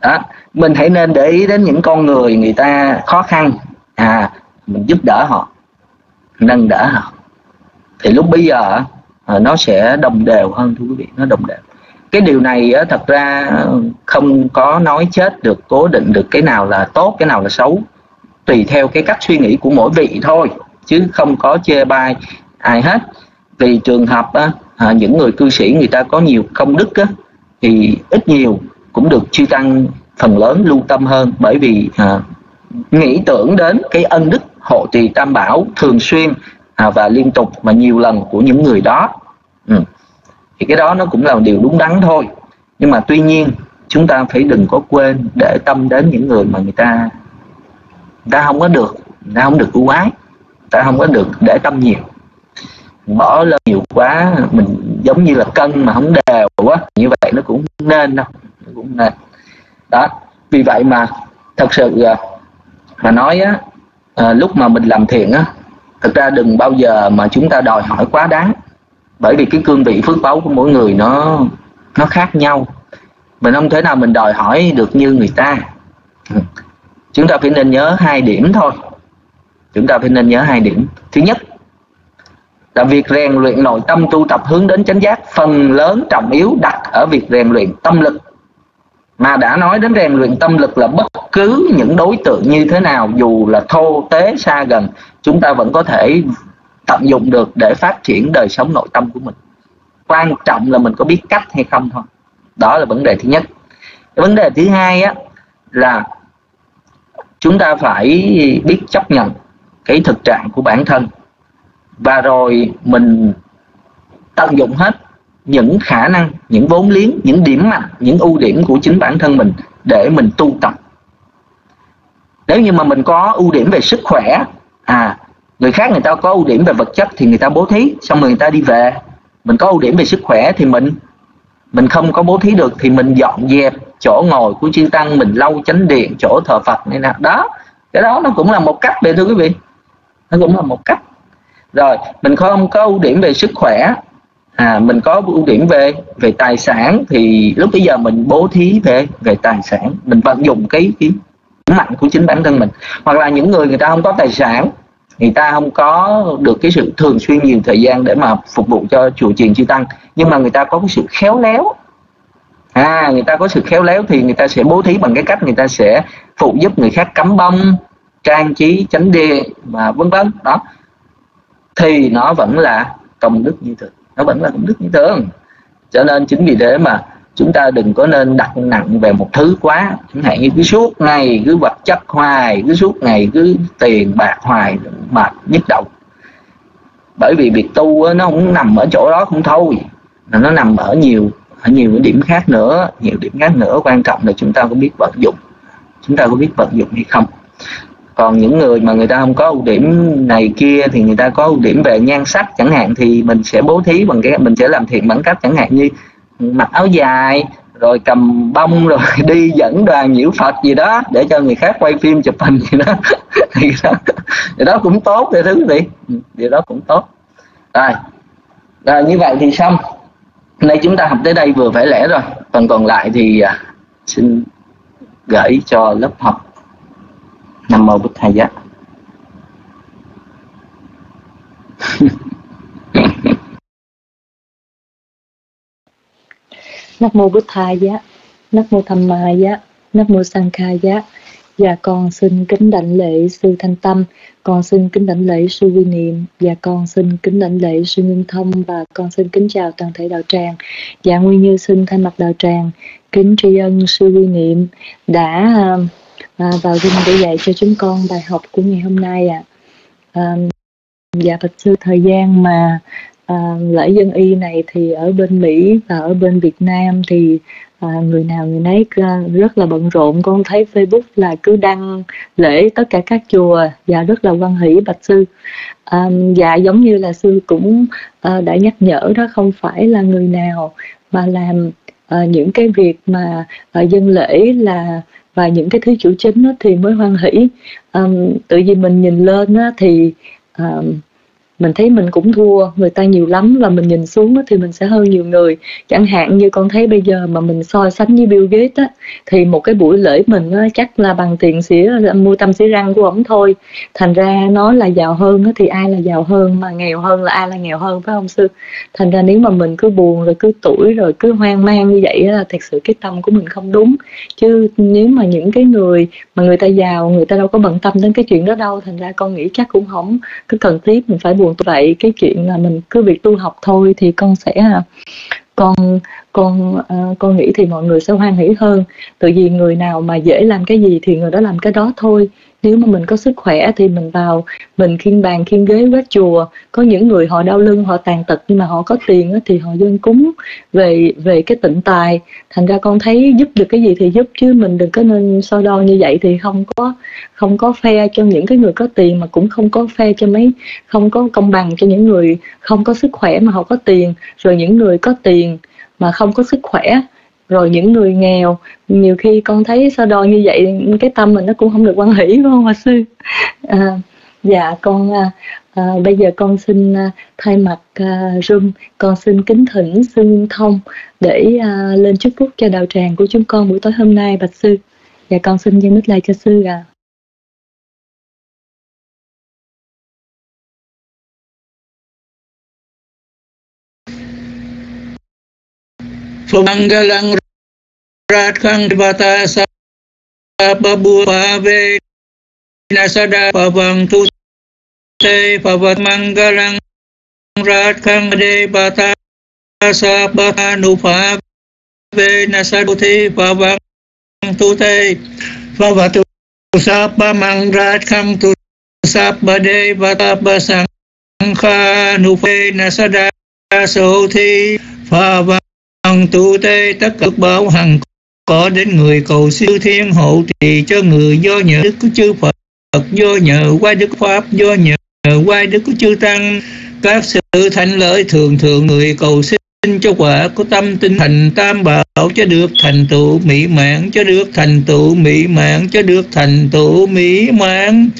Đó. Mình hãy nên để ý đến những con người người ta khó khăn. À mình giúp đỡ họ, nâng đỡ họ. Thì lúc bây giờ à, nó sẽ đồng đều hơn thưa quý vị nó đồng đều. Cái điều này á, thật ra không có nói chết được cố định được cái nào là tốt cái nào là xấu. Tùy theo cái cách suy nghĩ của mỗi vị thôi chứ không có chê bai ai hết. Vì trường hợp á, à, những người cư sĩ người ta có nhiều công đức á, thì ít nhiều cũng được chư tăng phần lớn lưu tâm hơn. Bởi vì à, nghĩ tưởng đến cái ân đức hộ trì tam bảo thường xuyên à, và liên tục mà nhiều lần của những người đó. Ừ. thì cái đó nó cũng là một điều đúng đắn thôi. Nhưng mà tuy nhiên chúng ta phải đừng có quên để tâm đến những người mà người ta người ta không có được người ta không được ưu ái người ta không có được để tâm nhiều. Bỏ lên nhiều quá mình giống như là cân mà không đều quá như vậy nó cũng nên đâu nó cũng nên. Đó vì vậy mà thật sự à, mà nói á à, lúc mà mình làm thiện á thực ra đừng bao giờ mà chúng ta đòi hỏi quá đáng. Bởi vì cái cương vị phước báu của mỗi người nó nó khác nhau. Mình không thể nào mình đòi hỏi được như người ta. Chúng ta phải nên nhớ hai điểm thôi. Chúng ta phải nên nhớ hai điểm. Thứ nhất là việc rèn luyện nội tâm tu tập hướng đến chánh giác phần lớn trọng yếu đặt ở việc rèn luyện tâm lực mà đã nói đến rèn luyện tâm lực là bất cứ những đối tượng như thế nào, dù là thô tế xa gần, chúng ta vẫn có thể tận dụng được để phát triển đời sống nội tâm của mình. Quan trọng là mình có biết cách hay không thôi. Đó là vấn đề thứ nhất. Vấn đề thứ hai á, là chúng ta phải biết chấp nhận cái thực trạng của bản thân. Và rồi mình tận dụng hết những khả năng, những vốn liếng, những điểm mạnh, những ưu điểm của chính bản thân mình để mình tu tập. Nếu như mà mình có ưu điểm về sức khỏe à người khác người ta có ưu điểm về vật chất thì người ta bố thí, xong rồi người ta đi về. Mình có ưu điểm về sức khỏe thì mình mình không có bố thí được thì mình dọn dẹp chỗ ngồi của chư tăng, mình lau chánh điện, chỗ thờ phật này nè đó, cái đó nó cũng là một cách vậy thưa quý vị. Nó cũng là một cách. Rồi, mình không có ưu điểm về sức khỏe à mình có ưu điểm về về tài sản thì lúc bây giờ mình bố thí về về tài sản. Mình vận dụng cái cái mạnh của chính bản thân mình. Hoặc là những người người ta không có tài sản người ta không có được cái sự thường xuyên nhiều thời gian để mà phục vụ cho chùa chiền chư tăng. Nhưng mà người ta có cái sự khéo léo. À người ta có sự khéo léo thì người ta sẽ bố thí bằng cái cách người ta sẽ phụ giúp người khác cắm bông, trang trí, chánh đê và vân vân. Đó. Thì nó vẫn là công đức như thường nó vẫn là công đức như thường cho nên chính vì thế mà chúng ta đừng có nên đặt nặng về một thứ quá. Chẳng hạn như cứ suốt ngày cứ vật chất hoài cứ suốt ngày cứ tiền bạc hoài mà nhức đầu. Bởi vì việc tu nó không nằm ở chỗ đó không thôi, mà nó nằm ở nhiều ở nhiều cái điểm khác nữa. Nhiều điểm khác nữa quan trọng là chúng ta có biết vận dụng. Chúng ta có biết vận dụng hay không còn những người mà người ta không có ưu điểm này kia thì người ta có ưu điểm về nhan sắc chẳng hạn thì mình sẽ bố thí bằng cái mình sẽ làm thiện bằng cách chẳng hạn như mặc áo dài rồi cầm bông [LAUGHS] rồi đi dẫn đoàn nhiễu phật gì đó để cho người khác quay phim chụp hình gì đó. [LAUGHS] Thì đó, thì đó cũng tốt thưa quý vị. Ừ, điều đó cũng tốt. Rồi rồi như vậy thì xong. Nay chúng ta học tới đây vừa phải lẽ rồi. Phần còn lại thì à, xin gửi cho lớp học nam mô bích thầy giá Nam mô Bụt Thầy giá, Nam mô Tham Ma giá, Nam mô Sang Kha giá. và con xin kính đảnh lễ sư Thanh Tâm, con xin kính đảnh lễ sư Vi Niệm, và con xin kính đảnh lễ sư Nguyên Thông và con xin kính chào toàn thể đạo tràng. Dạ Nguyên Như xin thay mặt đạo tràng kính tri ân sư Vi Niệm đã à, à, vào room để dạy cho chúng con bài học của ngày hôm nay ạ. À. À, dạ bạch sư thời gian mà à, lễ dân y này thì ở bên Mỹ và ở bên Việt Nam thì à, người nào người nấy à, rất là bận rộn con thấy Facebook là cứ đăng lễ tất cả các chùa và rất là quan hỷ bạch sư à, dạ giống như là sư cũng à, đã nhắc nhở đó không phải là người nào mà làm à, những cái việc mà à, dân lễ là và những cái thứ chủ chính đó, thì mới hoan hỷ. Um, tự vì mình nhìn lên đó thì um, mình thấy mình cũng thua người ta nhiều lắm và mình nhìn xuống thì mình sẽ hơn nhiều người. Chẳng hạn như con thấy bây giờ mà mình so sánh với Bill Gates á, thì một cái buổi lễ mình á, chắc là bằng tiền xỉa mua tâm xỉa răng của ổng thôi. Thành ra nó là giàu hơn á, thì ai là giàu hơn mà nghèo hơn là ai là nghèo hơn phải không sư? Thành ra nếu mà mình cứ buồn rồi cứ tuổi rồi cứ hoang mang như vậy á, là thật sự cái tâm của mình không đúng. Chứ nếu mà những cái người mà người ta giàu người ta đâu có bận tâm đến cái chuyện đó đâu thành ra con nghĩ chắc cũng không cứ cần thiết mình phải buồn buồn dạy cái chuyện là mình cứ việc tu học thôi thì con sẽ à, con con uh, con nghĩ thì mọi người sẽ hoan hỷ hơn. Tự vì người nào mà dễ làm cái gì thì người đó làm cái đó thôi. Nếu mà mình có sức khỏe thì mình vào mình khiên bàn khiên ghế quét chùa. Có những người họ đau lưng họ tàn tật nhưng mà họ có tiền thì họ dân cúng về về cái tịnh tài. Thành ra con thấy giúp được cái gì thì giúp chứ mình đừng có nên so đo như vậy thì không có không có phe cho những cái người có tiền mà cũng không có phe cho mấy không có công bằng cho những người không có sức khỏe mà họ có tiền. Rồi những người có tiền mà không có sức khỏe. Rồi những người nghèo nhiều khi con thấy so đo như vậy cái tâm mình nó cũng không được quan hỷ phải không hòa sư? À, dạ con à, à, bây giờ con xin à, thay mặt à, room con xin kính thỉnh sư Nguyên Thông để à, lên chúc phúc cho đạo tràng của chúng con buổi tối hôm nay bạch sư. Dạ con xin dâng mít lại cho sư ạ. à. Mangalang Ratkang Dibata Sababu Pave Nasada Pavang Tu Te Pavat Mangalang Ratkang Dibata Sabanu Pave Nasadu Te Pavang Tu Te Pavatu Sapa Mangrat Kang Tu Sapa De Bata Basang Kha Nu Nasada So Thi Pavang hằng tu tê tất cả báo hằng có đến người cầu siêu thiên hộ trì cho người do nhờ đức của chư Phật do nhờ qua đức pháp do nhờ qua đức của chư tăng. Các sự thành lợi thường thường người cầu xin cho quả của tâm tinh thành tam bảo cho được thành tựu mỹ mãn cho được thành tựu mỹ mãn cho được thành tựu mỹ mãn.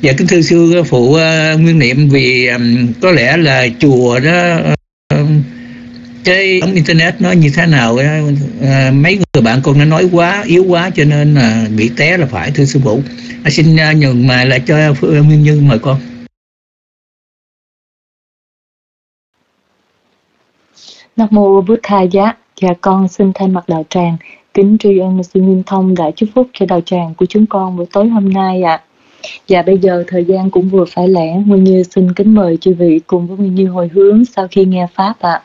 Dạ kính thưa sư phụ uh, nguyên niệm vì um, có lẽ là chùa đó uh, cái ống internet nó như thế nào à, mấy người bạn con nó nói quá yếu quá cho nên là bị té là phải thưa sư phụ à, xin à, nhường mà lại cho nguyên nhân mời con Nam mô Bụt Tha Giá và con xin thay mặt đạo tràng kính tri ân sư Nguyên Thông đã chúc phúc cho đạo tràng của chúng con buổi tối hôm nay ạ. À. Và bây giờ thời gian cũng vừa phải lẽ, Nguyên Như xin kính mời chư vị cùng với Nguyên Như hồi hướng sau khi nghe Pháp ạ. À.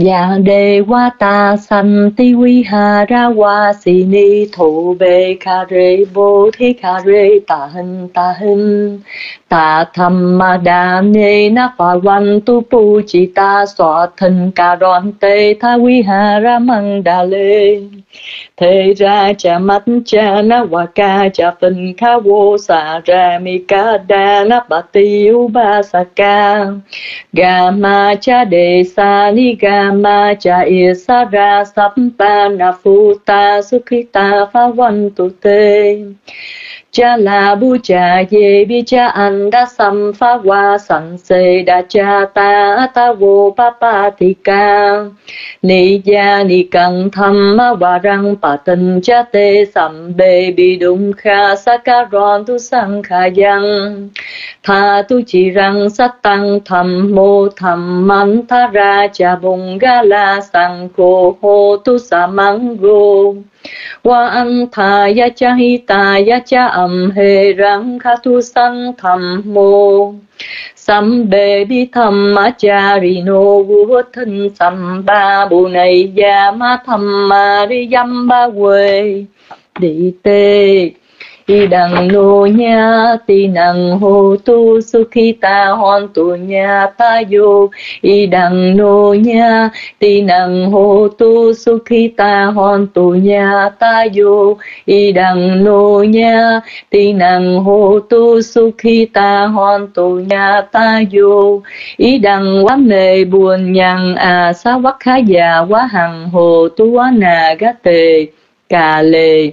Dạ đề wa ta san ti vi ha ra wa si ni thủ bê kha rê bồ thi kha rê ta hình ta hình ta tham ma đa nê na pha văn, tu pu chi ta, xóa thân ca đoàn tê, tha vi ha ra măng đà lê thế ra cha mắt cha na wa ca cha phân kha vô sa ra mi ca đa na ba tiêu ba sa ca ga ma cha đề sa ni ga ma cha isa ra sampa na futa sukhita pha văn tu te cha la bu cha ye bi cha, an da sam pha wa san se da cha, ta ta vô pa pa ti ca. Ni ya ni căng tham ma wa rang pa tân cha te sam be bi dung kha, sa ka ron tu sang kha yang tha tu chi rang sát tăng, tham mô, tham man tha ra, cha bung ga la, sang ko ho tu sa mang go wa an tha ya cha hi ta ya cha am rang kha tu san tham mô sam bê bi tham ma cha ri no vu thân sam ba bu này ya ma tham ma ri yam ba quê đi tê ti đằng nô nha ti nằng hô tu, su khi ta hon tu nha ta yo i đằng nô nha ti nằng hô tu, su khi ta hon tu nha ta yo i đằng nô nha ti nằng hô tu, su khi ta hon tu nha ta yo đẳng quá nề buồn nhằn à sa vắc khá già, quá hằng hồ tu quá nà gá tề cà lê,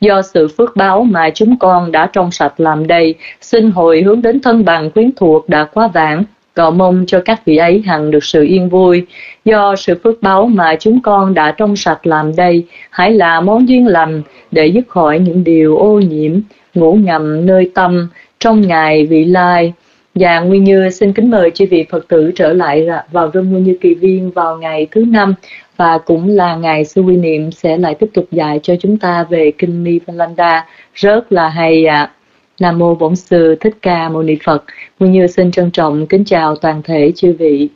do sự phước báo mà chúng con đã trong sạch làm đây xin hồi hướng đến thân bằng quyến thuộc đã quá vãng. Cầu mong cho các vị ấy hằng được sự yên vui. Do sự phước báo mà chúng con đã trong sạch làm đây hãy là món duyên lành để dứt khỏi những điều ô nhiễm ngủ ngầm nơi tâm trong ngày vị lai. Và Nguyên Như xin kính mời chư vị Phật tử trở lại vào Rung Nguyên Như Kỳ Viên vào ngày thứ năm và cũng là ngày sư quy niệm sẽ lại tiếp tục dạy cho chúng ta về kinh ni Valanda rất là hay ạ. À. Nam mô Bổn sư Thích Ca Mâu Ni Phật. Nguyên Như xin trân trọng kính chào toàn thể chư vị.